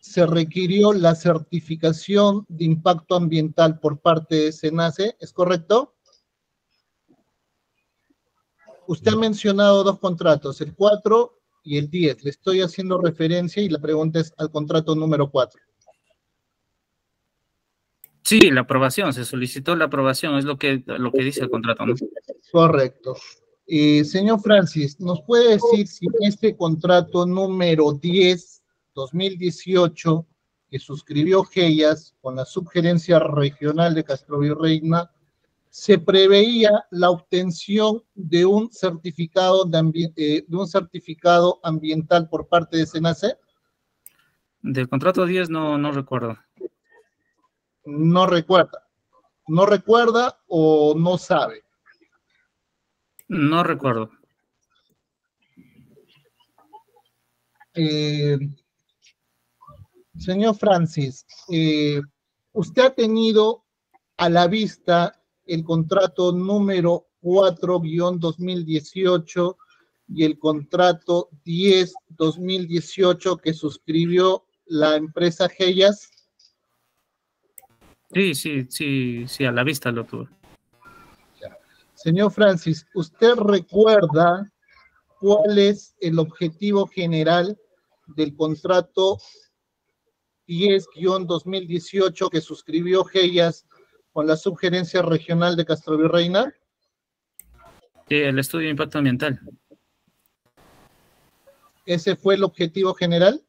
se requirió la certificación de impacto ambiental por parte de SENACE, ¿es correcto? Usted ha mencionado dos contratos, el 4 y el 10. Le estoy haciendo referencia y la pregunta es al contrato número 4. Sí, la aprobación, se solicitó la aprobación, es lo que, lo que dice el contrato, ¿no? Correcto. Eh, señor Francis, ¿nos puede decir si este contrato número 10, 2018, que suscribió Geyas con la subgerencia regional de Castrovirreina, se preveía la obtención de un certificado de, eh, de un certificado ambiental por parte de SENACE? Del contrato 10 no, no recuerdo. No recuerda. ¿No recuerda o no sabe? No recuerdo. Eh, señor Francis, eh, usted ha tenido a la vista el contrato número 4-2018 y el contrato 10-2018 que suscribió la empresa Geyas. Sí, sí, sí, sí, a la vista lo tuve. Señor Francis, ¿usted recuerda cuál es el objetivo general del contrato 10-2018 que suscribió Geyas con la subgerencia regional de Castrovirreina? Sí, el estudio de impacto ambiental. ¿Ese fue el objetivo general?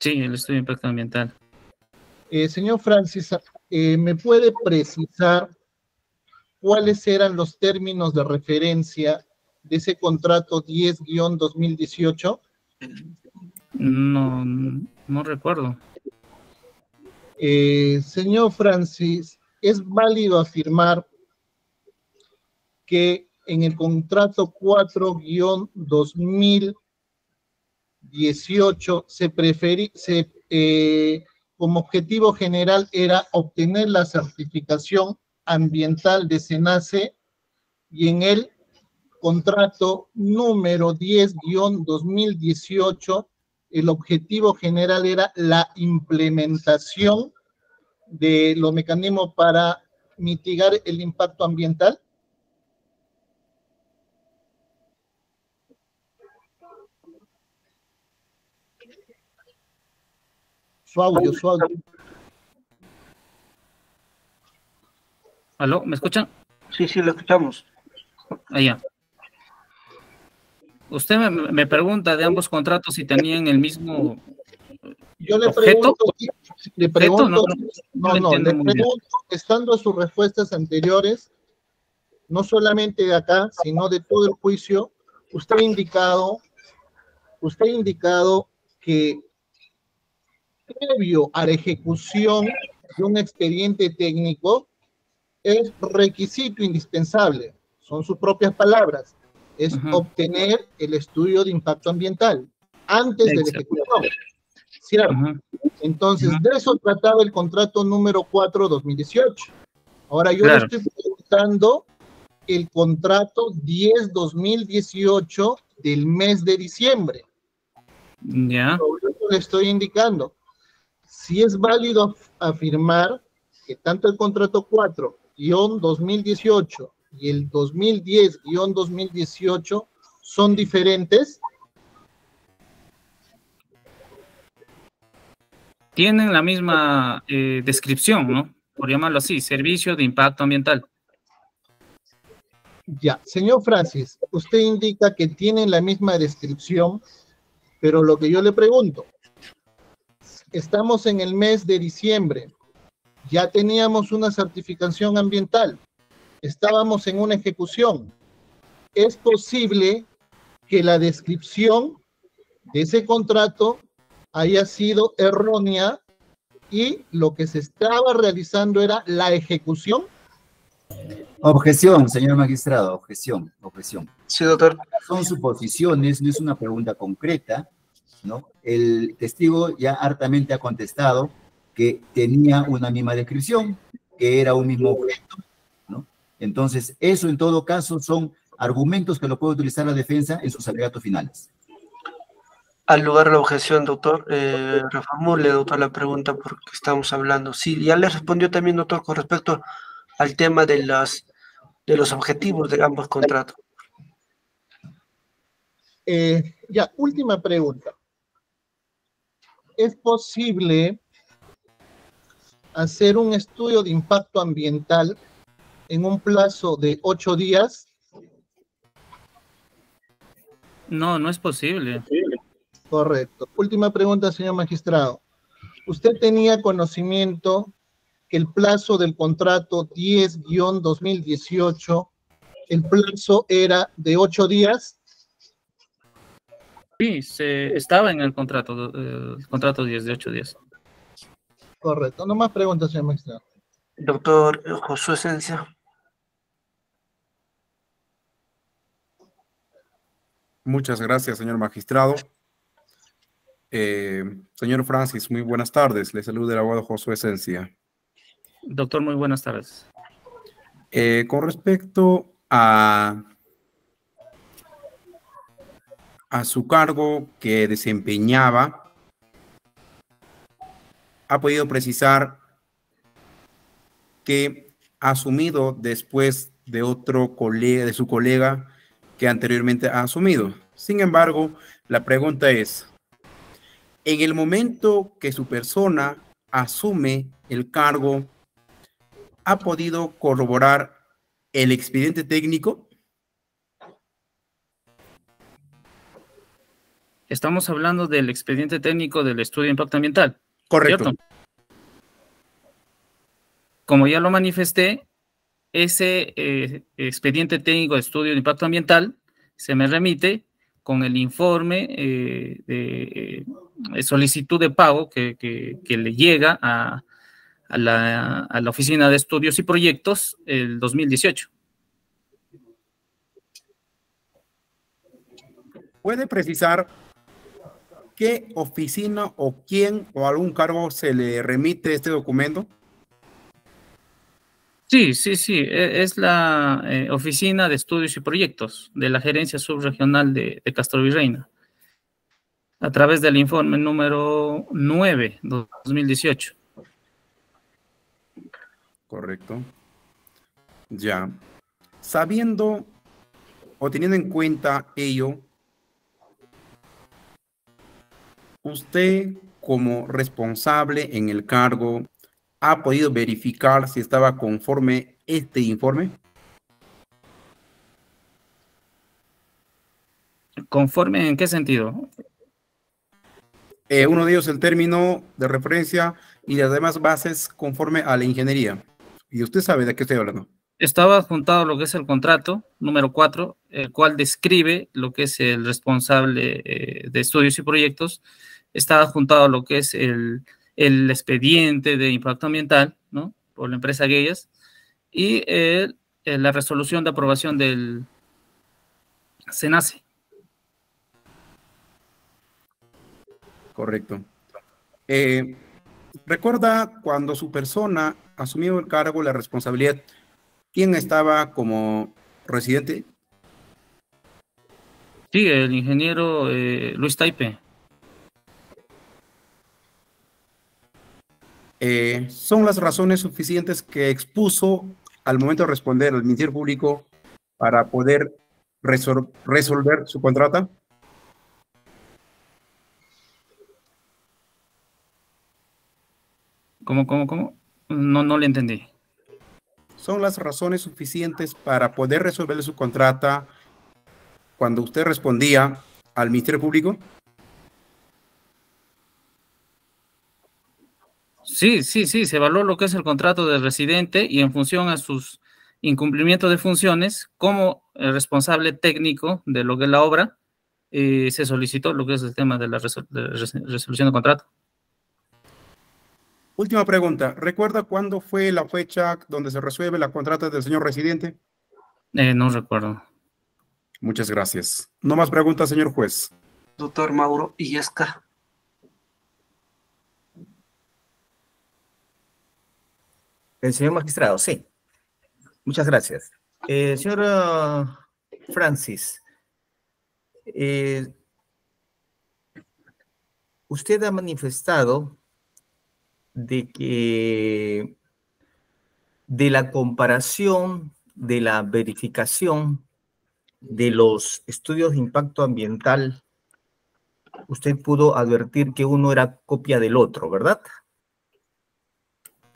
Sí, el estudio de impacto ambiental. Eh, señor Francis, eh, ¿me puede precisar cuáles eran los términos de referencia de ese contrato 10-2018? No, no recuerdo. Eh, señor Francis, ¿es válido afirmar que en el contrato 4-2018 se preferi se, eh, como objetivo general era obtener la certificación ambiental de SENACE y en el contrato número 10-2018 el objetivo general era la implementación de los mecanismos para mitigar el impacto ambiental? Su audio, su audio. ¿Aló? ¿Me escuchan? Sí, sí, lo escuchamos. Allá. Usted me, me pregunta de ambos contratos si tenían el mismo Yo le objeto. pregunto, le pregunto, no, no, no no, entiendo le pregunto, estando a sus respuestas anteriores, no solamente de acá, sino de todo el juicio, usted ha indicado, usted ha indicado que previo a la ejecución de un expediente técnico es requisito indispensable, son sus propias palabras, es obtener el estudio de impacto ambiental antes de la ejecución. ¿Cierto? Entonces, de eso trataba el contrato número 4-2018. Ahora yo Claro. le estoy preguntando el contrato 10-2018 del mes de diciembre. Ya. Sobre eso le estoy indicando. Si es válido af- afirmar que tanto el contrato 4-2018 y el 2010-2018 son diferentes, Tienen la misma eh, descripción, ¿no? Por llamarlo así, servicio de impacto ambiental. Ya, señor Francis, usted indica que tienen la misma descripción, pero lo que yo le pregunto, estamos en el mes de diciembre, ya teníamos una certificación ambiental, estábamos en una ejecución. Es posible que la descripción de ese contrato haya sido errónea y lo que se estaba realizando era la ejecución. Objeción, señor magistrado, objeción, objeción. Sí, doctor. Son suposiciones, no es una pregunta concreta, ¿no? El testigo ya hartamente ha contestado que tenía una misma descripción, que era un mismo objeto. Entonces, eso en todo caso son argumentos que lo puede utilizar la defensa en sus alegatos finales. Al lugar de la objeción, doctor, eh, reformule, doctor, la pregunta porque estamos hablando. Sí, ya le respondió también, doctor, con respecto al tema de, las, de los objetivos de ambos contratos. Eh, ya, última pregunta. ¿Es posible hacer un estudio de impacto ambiental en un plazo de ocho días? No, no es posible. Correcto. Última pregunta, señor magistrado. ¿Usted tenía conocimiento que el plazo del contrato 10-2018, el plazo era de ocho días? Sí, se, estaba en el contrato, eh, el contrato 10 de 8 días. Correcto. No más preguntas, señor magistrado. Doctor Josué Esencia. Muchas gracias, señor magistrado. Eh, señor Francis, muy buenas tardes. Le saluda el abogado Josué Esencia. Doctor, muy buenas tardes. Eh, con respecto a, a su cargo que desempeñaba, ha podido precisar que ha asumido después de otro colega, de su colega que anteriormente ha asumido. Sin embargo, la pregunta es, en el momento que su persona asume el cargo, ¿ha podido corroborar el expediente técnico? Estamos hablando del expediente técnico del estudio de impacto ambiental. Correcto. ¿cierto? Como ya lo manifesté, ese eh, expediente técnico de estudio de impacto ambiental se me remite con el informe eh, de eh, solicitud de pago que, que- le llega a, a la, a la Oficina de Estudios y Proyectos el 2018. ¿Puede precisar qué oficina o quién o algún cargo se le remite este documento? Sí, sí, sí, e- es la eh, Oficina de Estudios y Proyectos de la Gerencia Subregional de, de Castro Virreina, a través del informe número 9, 2018. Correcto. Ya. Sabiendo o teniendo en cuenta ello, usted como responsable en el cargo ha podido verificar si estaba conforme este informe? ¿Conforme en qué sentido? Eh, uno de ellos el término de referencia y las demás bases conforme a la ingeniería. Y usted sabe de qué estoy hablando. Estaba adjuntado lo que es el contrato número 4, el cual describe lo que es el responsable eh, de estudios y proyectos. Está adjuntado lo que es el, el expediente de impacto ambiental, ¿no? Por la empresa Guellas, y eh, la resolución de aprobación del SENACE. Correcto. Eh, ¿Recuerda cuando su persona asumió el cargo, la responsabilidad, quién estaba como residente? Sí, el ingeniero eh, Luis Taipe. Eh, ¿Son las razones suficientes que expuso al momento de responder al Ministerio Público para poder resol- resolver su contrata? ¿Cómo, cómo, cómo? No, no le entendí. ¿Son las razones suficientes para poder resolver su contrata cuando usted respondía al Ministerio Público? Sí, sí, sí, se evaluó lo que es el contrato del residente y en función a sus incumplimientos de funciones, como el responsable técnico de lo que es la obra, eh, se solicitó lo que es el tema de la resol- de res- resolución de contrato. Última pregunta. ¿Recuerda cuándo fue la fecha donde se resuelve la contrata del señor residente? Eh, no recuerdo. Muchas gracias. No más preguntas, señor juez. Doctor Mauro Illesca. El señor magistrado, sí. Muchas gracias. Eh, señor ah, Francis, eh, usted ha manifestado de que de la comparación, de la verificación de los estudios de impacto ambiental, usted pudo advertir que uno era copia del otro, ¿verdad?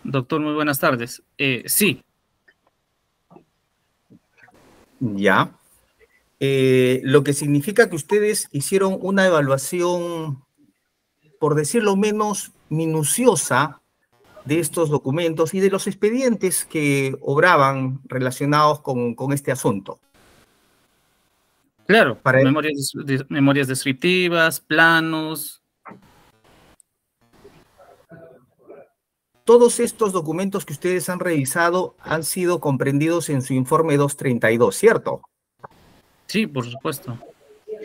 Doctor, muy buenas tardes. Eh, sí, Ya. Eh, lo que significa que ustedes hicieron una evaluación, por decirlo menos, minuciosa de estos documentos y de los expedientes que obraban relacionados con, con este asunto. claro, Para- memorias, des- de- memorias descriptivas, planos. Todos estos documentos que ustedes han revisado han sido comprendidos en su informe 232, ¿cierto? Sí, por supuesto.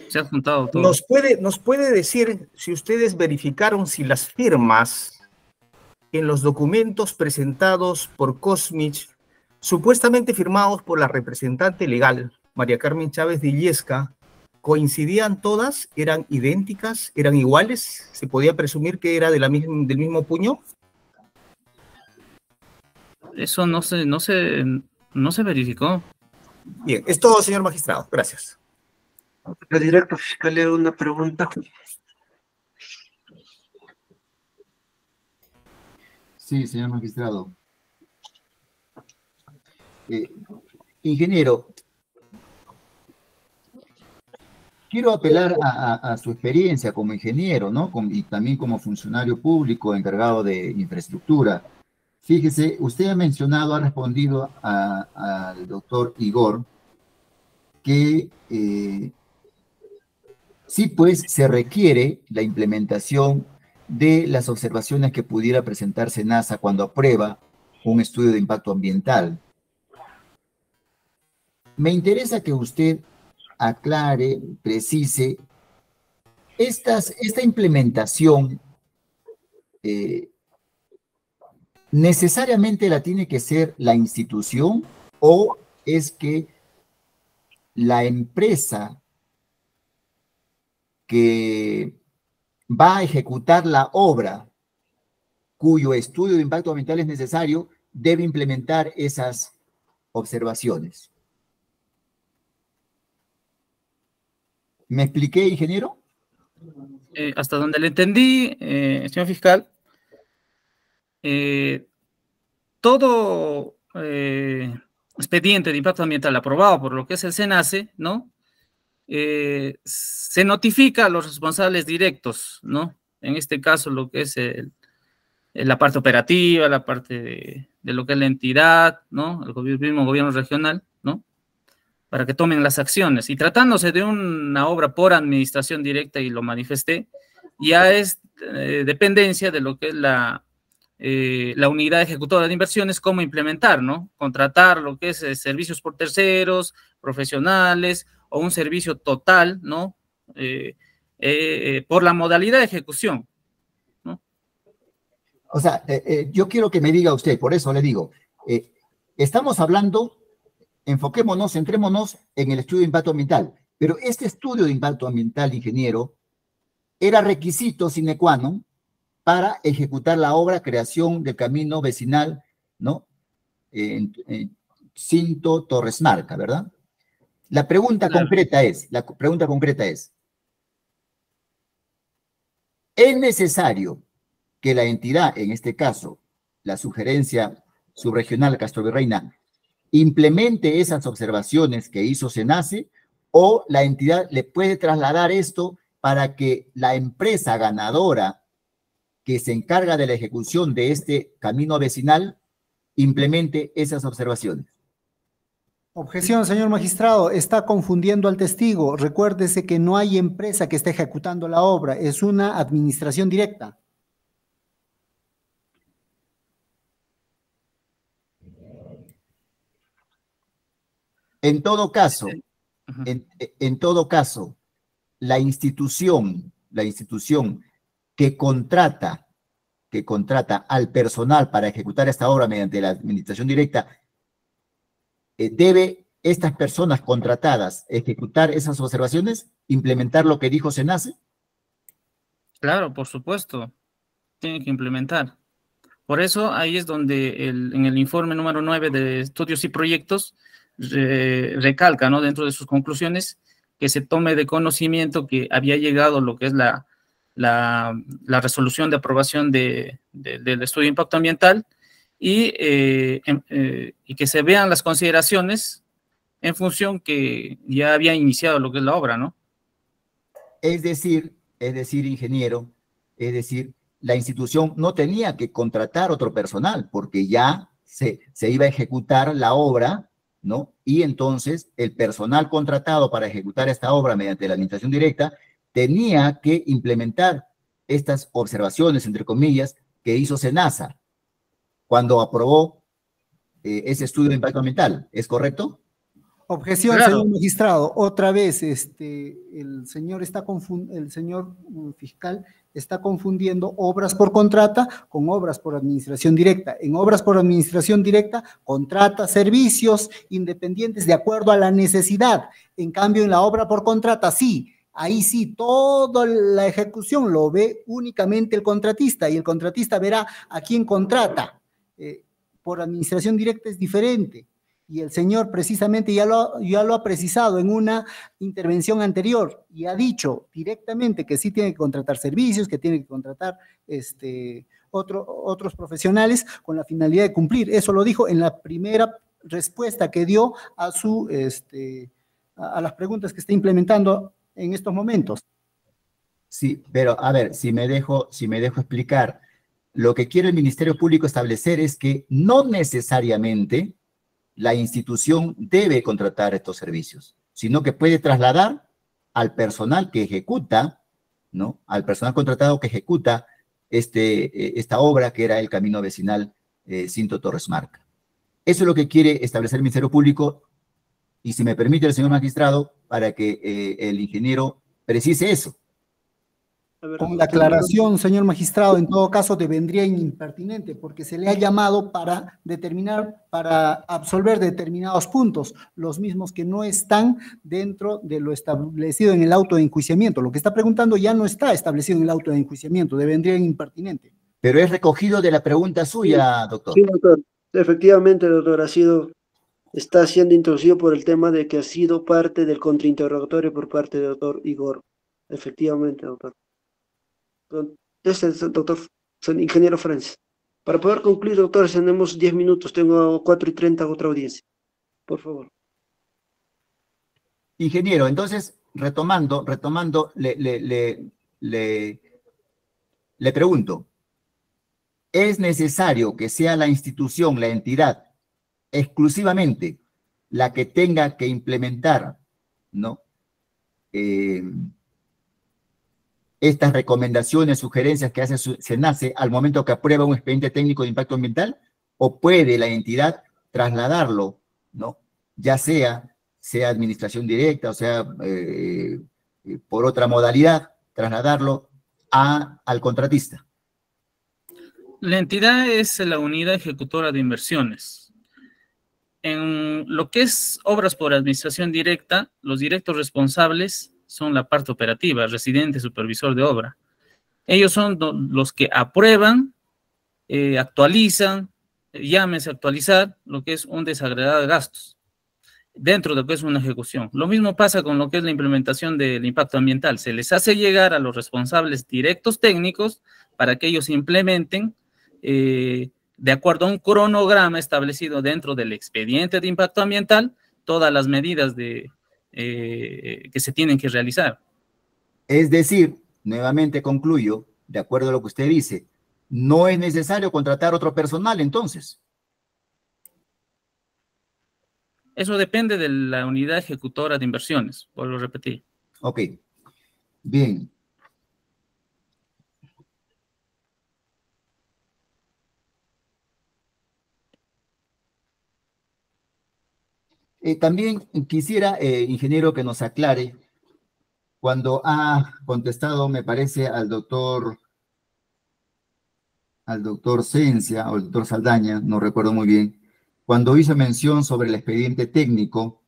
Se ha juntado todo. ¿Nos puede, ¿Nos puede decir si ustedes verificaron si las firmas en los documentos presentados por Cosmich, supuestamente firmados por la representante legal, María Carmen Chávez de Illesca, coincidían todas? ¿Eran idénticas? ¿Eran iguales? ¿Se podía presumir que era de la misma- del mismo puño? Eso no se, no se, no se verificó. Bien, es todo, señor magistrado. Gracias. La directa fiscalía, una pregunta. Sí, señor magistrado. Eh, ingeniero, quiero apelar a, a- a su experiencia como ingeniero, ¿no? Y también como funcionario público encargado de infraestructura. Fíjese, usted ha mencionado, ha respondido al doctor Igor que eh, sí, pues se requiere la implementación de las observaciones que pudiera presentarse NASA cuando aprueba un estudio de impacto ambiental. Me interesa que usted aclare, precise, esta implementación eh, necesariamente la tiene que ser la institución o es que la empresa que va a ejecutar la obra cuyo estudio de impacto ambiental es necesario, debe implementar esas observaciones. ¿Me expliqué, ingeniero? Eh, hasta donde le entendí, eh, señor fiscal, eh, todo eh, expediente de impacto ambiental aprobado por lo que es el SENACE, ¿no? Eh, se notifica a los responsables directos, ¿no? En este caso, lo que es el- la parte operativa, la parte de, lo que es la entidad, ¿no? El gobi- mismo gobierno regional, ¿no? Para que tomen las acciones. Y tratándose de una obra por administración directa, y lo manifesté, ya es dependencia de lo que es la, eh, la unidad ejecutora de inversiones, cómo implementar, ¿no? Contratar lo que es eh, servicios por terceros, profesionales, o un servicio total, ¿no? Eh, por la modalidad de ejecución. O sea, yo quiero que me diga usted, por eso le digo, estamos hablando, enfoquémonos, centrémonos en el estudio de impacto ambiental, pero este estudio de impacto ambiental, ingeniero, era requisito sine qua non para ejecutar la obra creación del camino vecinal, ¿no? En, en Cinto Torres Marca, ¿verdad? La pregunta concreta es, la pregunta concreta es, ¿es necesario que la entidad, en este caso, la sugerencia subregional Castro Virreina, implemente esas observaciones que hizo SENACE o la entidad le puede trasladar esto para que la empresa ganadora que se encarga de la ejecución de este camino vecinal implemente esas observaciones. Objeción, señor magistrado, está confundiendo al testigo. Recuérdese que no hay empresa que esté ejecutando la obra, es una administración directa. En todo caso, en, en todo caso, la institución, la institución que contrata, que contrata al personal para ejecutar esta obra mediante la administración directa, eh, debe estas personas contratadas ejecutar esas observaciones, implementar lo que dijo Senace. Claro, por supuesto. Tiene que implementar. Por eso ahí es donde en el informe número 9 de estudios y proyectos re- recalca, ¿no? Dentro de sus conclusiones, que se tome de conocimiento que había llegado lo que es la, la, resolución de aprobación de- de- del estudio de impacto ambiental y, eh, em- eh, y que se vean las consideraciones en función que ya había iniciado lo que es la obra, ¿no? Es decir, es decir, ingeniero, es decir, la institución no tenía que contratar otro personal porque ya se, se iba a ejecutar la obra, ¿no? Y entonces el personal contratado para ejecutar esta obra mediante la administración directa tenía que implementar estas observaciones, entre comillas, que hizo SENASA cuando aprobó eh, ese estudio de impacto ambiental. ¿Es correcto? Objeción, Claro. señor magistrado. Otra vez, este, el señor está el señor mm, fiscal está confundiendo obras por contrata con obras por administración directa. En obras por administración directa, contrata servicios independientes de acuerdo a la necesidad. En cambio, en la obra por contrata, sí. Ahí sí, toda la ejecución lo ve únicamente el contratista y el contratista verá a quién contrata. Eh, por administración directa es diferente y el señor precisamente ya lo, ya lo ha precisado en una intervención anterior y ha dicho directamente que sí tiene que contratar servicios, que tiene que contratar este, otro- otros profesionales con la finalidad de cumplir. Eso lo dijo en la primera respuesta que dio a, su, este, a, a las preguntas que está implementando en estos momentos. Sí, pero a ver, si me dejo, si me dejo explicar, lo que quiere el Ministerio Público establecer es que no necesariamente la institución debe contratar estos servicios, sino que puede trasladar al personal que ejecuta, ¿no? Al personal contratado que ejecuta este, eh, esta obra que era el camino vecinal eh, Cinto Torres Marca. Eso es lo que quiere establecer el Ministerio Público y si me permite el señor magistrado, para que eh, el ingeniero precise eso. Con la aclaración, señor magistrado, en todo caso devendría impertinente porque se le ha llamado para determinar, para absolver determinados puntos, los mismos que no están dentro de lo establecido en el auto de enjuiciamiento. Lo que está preguntando ya no está establecido en el auto de enjuiciamiento, devendría impertinente. Pero es recogido de la pregunta suya, doctor. Sí, doctor. Efectivamente, doctor, ha sido está siendo introducido por el tema de que ha sido parte del contrainterrogatorio por parte del doctor Igor. Efectivamente, doctor. Este doctor, ingeniero Francis. Para poder concluir, doctor, tenemos 10 minutos, tengo 4 y 30 otra audiencia. Por favor. Ingeniero, entonces, retomando, retomando, le, le, le, le, le pregunto, ¿es necesario que sea la institución, la entidad, exclusivamente la que tenga que implementar, ¿no? Eh, estas recomendaciones, sugerencias que hace SENACE al momento que aprueba un expediente técnico de impacto ambiental, o puede la entidad trasladarlo, ¿no? Ya sea, sea administración directa, o sea, eh, por otra modalidad, trasladarlo a, al contratista. La entidad es la unidad ejecutora de inversiones. En lo que es obras por administración directa, los directos responsables son la parte operativa, residente, supervisor de obra. Ellos son los que aprueban, eh, actualizan, llámese actualizar lo que es un desagregado de gastos dentro de lo que es una ejecución. Lo mismo pasa con lo que es la implementación del impacto ambiental. Se les hace llegar a los responsables directos técnicos para que ellos implementen eh, de acuerdo a un cronograma establecido dentro del expediente de impacto ambiental todas las medidas de, eh, que se tienen que realizar. Es decir, nuevamente concluyo, de acuerdo a lo que usted dice, no es necesario contratar otro personal entonces. Eso depende de la unidad ejecutora de inversiones, vuelvo a repetir. Ok, bien. Eh, también quisiera, eh, ingeniero, que nos aclare, cuando ha contestado, me parece, al doctor, al doctor Cencia o al doctor Saldaña, no recuerdo muy bien, cuando hizo mención sobre el expediente técnico,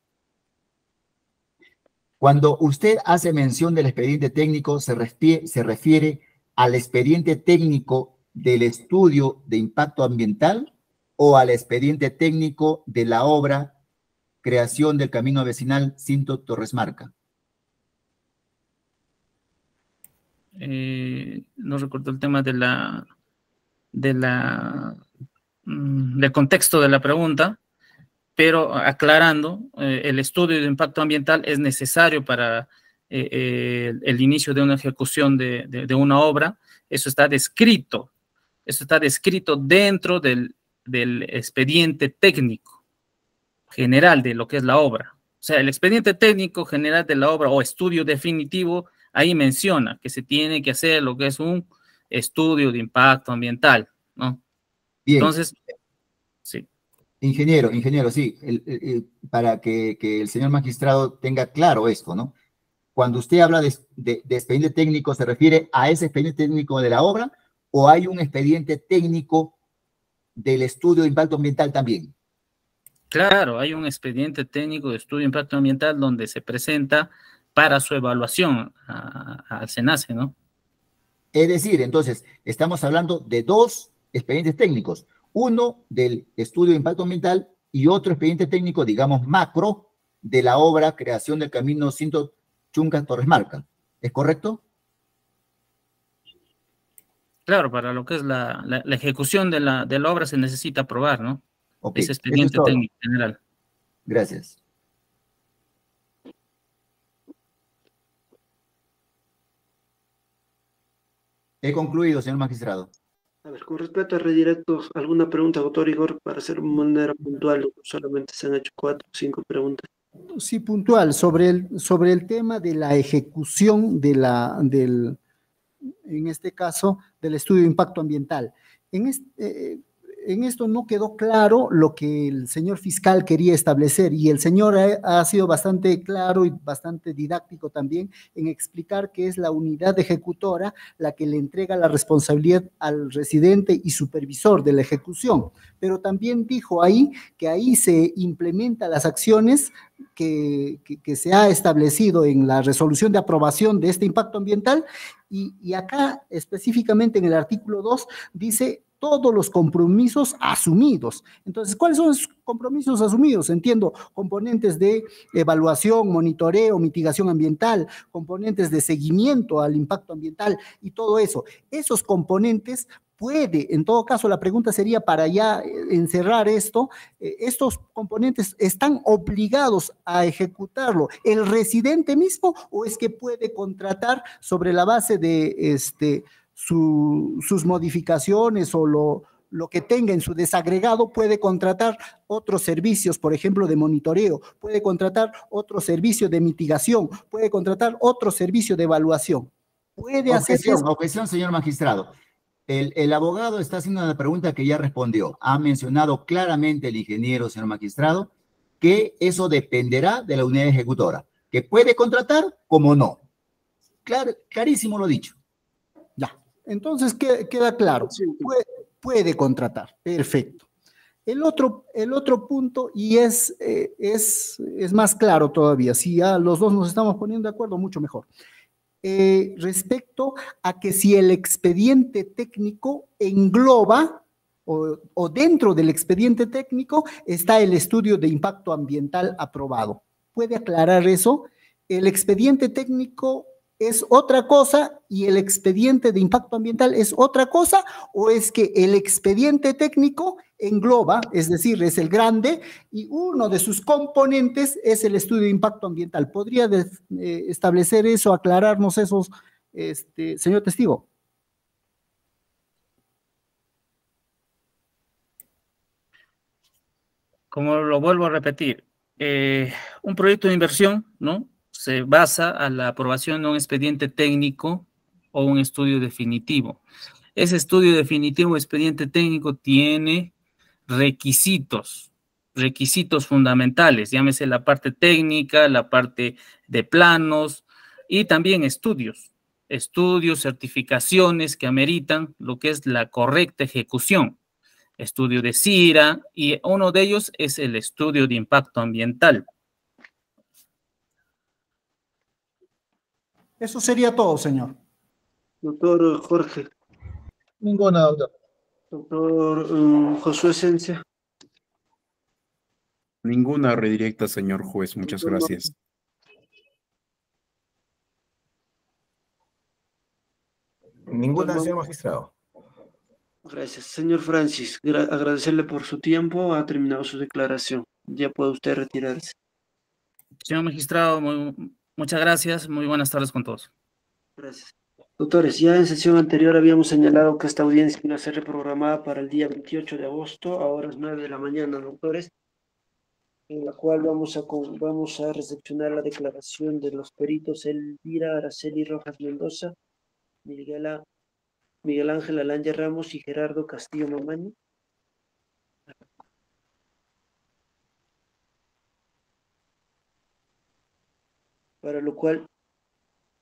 cuando usted hace mención del expediente técnico, se refiere, se refiere al expediente técnico del estudio de impacto ambiental o al expediente técnico de la obra creación del camino vecinal Cinto Torres Marca? Eh, no recuerdo el tema de la, de la, mm, del contexto de la pregunta, pero aclarando, eh, el estudio de impacto ambiental es necesario para eh, el, inicio de una ejecución de, de, una obra. Eso está descrito, eso está descrito dentro del, del expediente técnico general de lo que es la obra. O sea, el expediente técnico general de la obra o estudio definitivo, ahí menciona que se tiene que hacer lo que es un estudio de impacto ambiental, ¿no? Bien. Entonces, sí. Ingeniero, ingeniero, sí, para que, el señor magistrado tenga claro esto, ¿no? Cuando usted habla de, de, de expediente técnico, ¿se refiere a ese expediente técnico de la obra o hay un expediente técnico del estudio de impacto ambiental también? Claro, hay un expediente técnico de estudio de impacto ambiental donde se presenta para su evaluación al SENACE, ¿no? Es decir, entonces, estamos hablando de dos expedientes técnicos, uno del estudio de impacto ambiental y otro expediente técnico, digamos, macro, de la obra Creación del Camino Cinto Chunca Torres Marca. ¿Es correcto? Claro, para lo que es la, ejecución de la, de la obra se necesita aprobar, ¿no? Ese expediente técnico general. Gracias. He concluido, señor magistrado. A ver, con respecto a redirectos, ¿alguna pregunta, doctor Igor, para hacer de manera puntual? Solamente se han hecho cuatro o cinco preguntas. Sí, puntual, sobre el, sobre el tema de la ejecución de la, del, en este caso, del estudio de impacto ambiental. En este, eh, en esto no quedó claro lo que el señor fiscal quería establecer y el señor ha, sido bastante claro y bastante didáctico también en explicar que es la unidad ejecutora la que le entrega la responsabilidad al residente y supervisor de la ejecución. Pero también dijo ahí que ahí se implementan las acciones que, se ha establecido en la resolución de aprobación de este impacto ambiental y, y acá específicamente en el artículo 2 dice todos los compromisos asumidos. Entonces, ¿cuáles son esos compromisos asumidos? Entiendo, componentes de evaluación, monitoreo, mitigación ambiental, componentes de seguimiento al impacto ambiental y todo eso. Esos componentes puede, en todo caso, la pregunta sería para ya eh, encerrar esto, eh, estos componentes están obligados a ejecutarlo el residente mismo o es que puede contratar sobre la base de este, sus modificaciones o lo, lo que tenga en su desagregado, puede contratar otros servicios, por ejemplo, de monitoreo, puede contratar otro servicio de mitigación, puede contratar otro servicio de evaluación. Puede hacer Objeción, objeción, señor magistrado. El, el abogado está haciendo una pregunta que ya respondió. Ha mencionado claramente el ingeniero, señor magistrado, que eso dependerá de la unidad ejecutora, que puede contratar como no. Clar- clarísimo lo dicho. Entonces que- queda claro, puede, puede contratar, perfecto. El otro, el otro punto, y es, eh, es, es más claro todavía, si ya los dos nos estamos poniendo de acuerdo, mucho mejor. Eh, respecto a que si el expediente técnico engloba o, o dentro del expediente técnico está el estudio de impacto ambiental aprobado. ¿Puede aclarar eso? El expediente técnico es otra cosa y el expediente de impacto ambiental es otra cosa o es que el expediente técnico engloba, es decir, es el grande y uno de sus componentes es el estudio de impacto ambiental. ¿Podría eh, establecer eso, aclararnos esos, este, señor testigo? como lo vuelvo a repetir, eh, un proyecto de inversión, ¿no? Se basa a la aprobación de un expediente técnico o un estudio definitivo. Ese estudio definitivo o expediente técnico tiene requisitos, requisitos fundamentales, llámese la parte técnica, la parte de planos y también estudios, estudios, certificaciones que ameritan lo que es la correcta ejecución estudio de CIRA y uno de ellos es el estudio de impacto ambiental. Eso sería todo, señor. Doctor Jorge. Ninguna, doctor. Doctor um, Josué Esencia. Ninguna redirecta, señor juez. Muchas gracias. Ninguna, señor magistrado. Gracias. Señor Francis, gra- agradecerle por su tiempo. Ha terminado su declaración. Ya puede usted retirarse. Señor magistrado, muy- muchas gracias. Muy buenas tardes con todos. Gracias. Doctores, ya en sesión anterior habíamos señalado que esta audiencia iba a ser reprogramada para el día 28 de agosto a horas 9 de la mañana, doctores, en la cual vamos a, vamos a recepcionar la declaración de los peritos Elvira Araceli Rojas Mendoza, Miguel, Miguel Ángel Alanya Ramos y Gerardo Castillo Mamaño. Para lo cual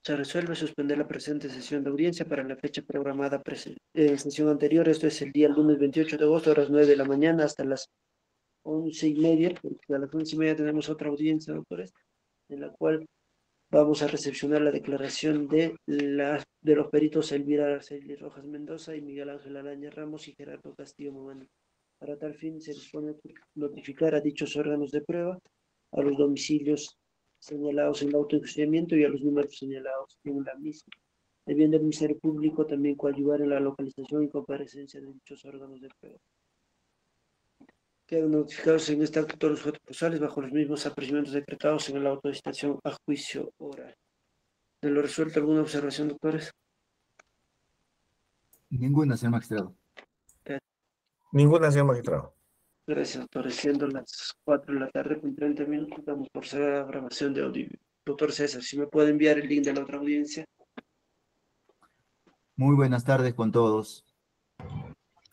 se resuelve suspender la presente sesión de audiencia para la fecha programada prese- en sesión anterior, esto es el día lunes 28 de agosto a las 9 de la mañana hasta las once y media, a las once y media tenemos otra audiencia, doctores, en la cual vamos a recepcionar la declaración de, las de los peritos Elvira Araceli Rojas Mendoza y Miguel Ángel Alaña Ramos y Gerardo Castillo Momani. Para tal fin se dispone notificar a dichos órganos de prueba a los domicilios señalados en el autoenjuiciamiento y a los números señalados en la misma, debiendo el Ministerio Público también coadyuvar en la localización y comparecencia de dichos órganos de prueba. Quedan notificados en este acto todos los objetos procesales bajo los mismos apercibimientos decretados en la autocitación a juicio oral. ¿De lo resuelto alguna observación, doctores? Ninguna, señor magistrado. Ninguna, señor magistrado. Gracias, doctores. Siendo las 4 de la tarde con 30 minutos, damos por cerrar la grabación de audio. Doctor César, si me puede enviar el link de la otra audiencia. Muy buenas tardes con todos.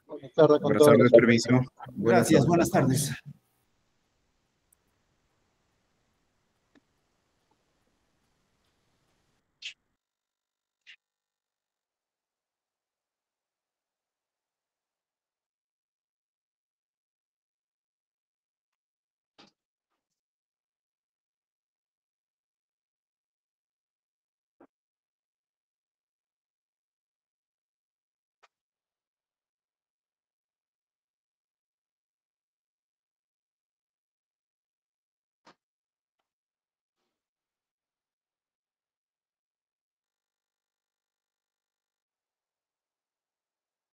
Buenas tardes con Buenas todos. tardes, permiso. Gracias, buenas tardes.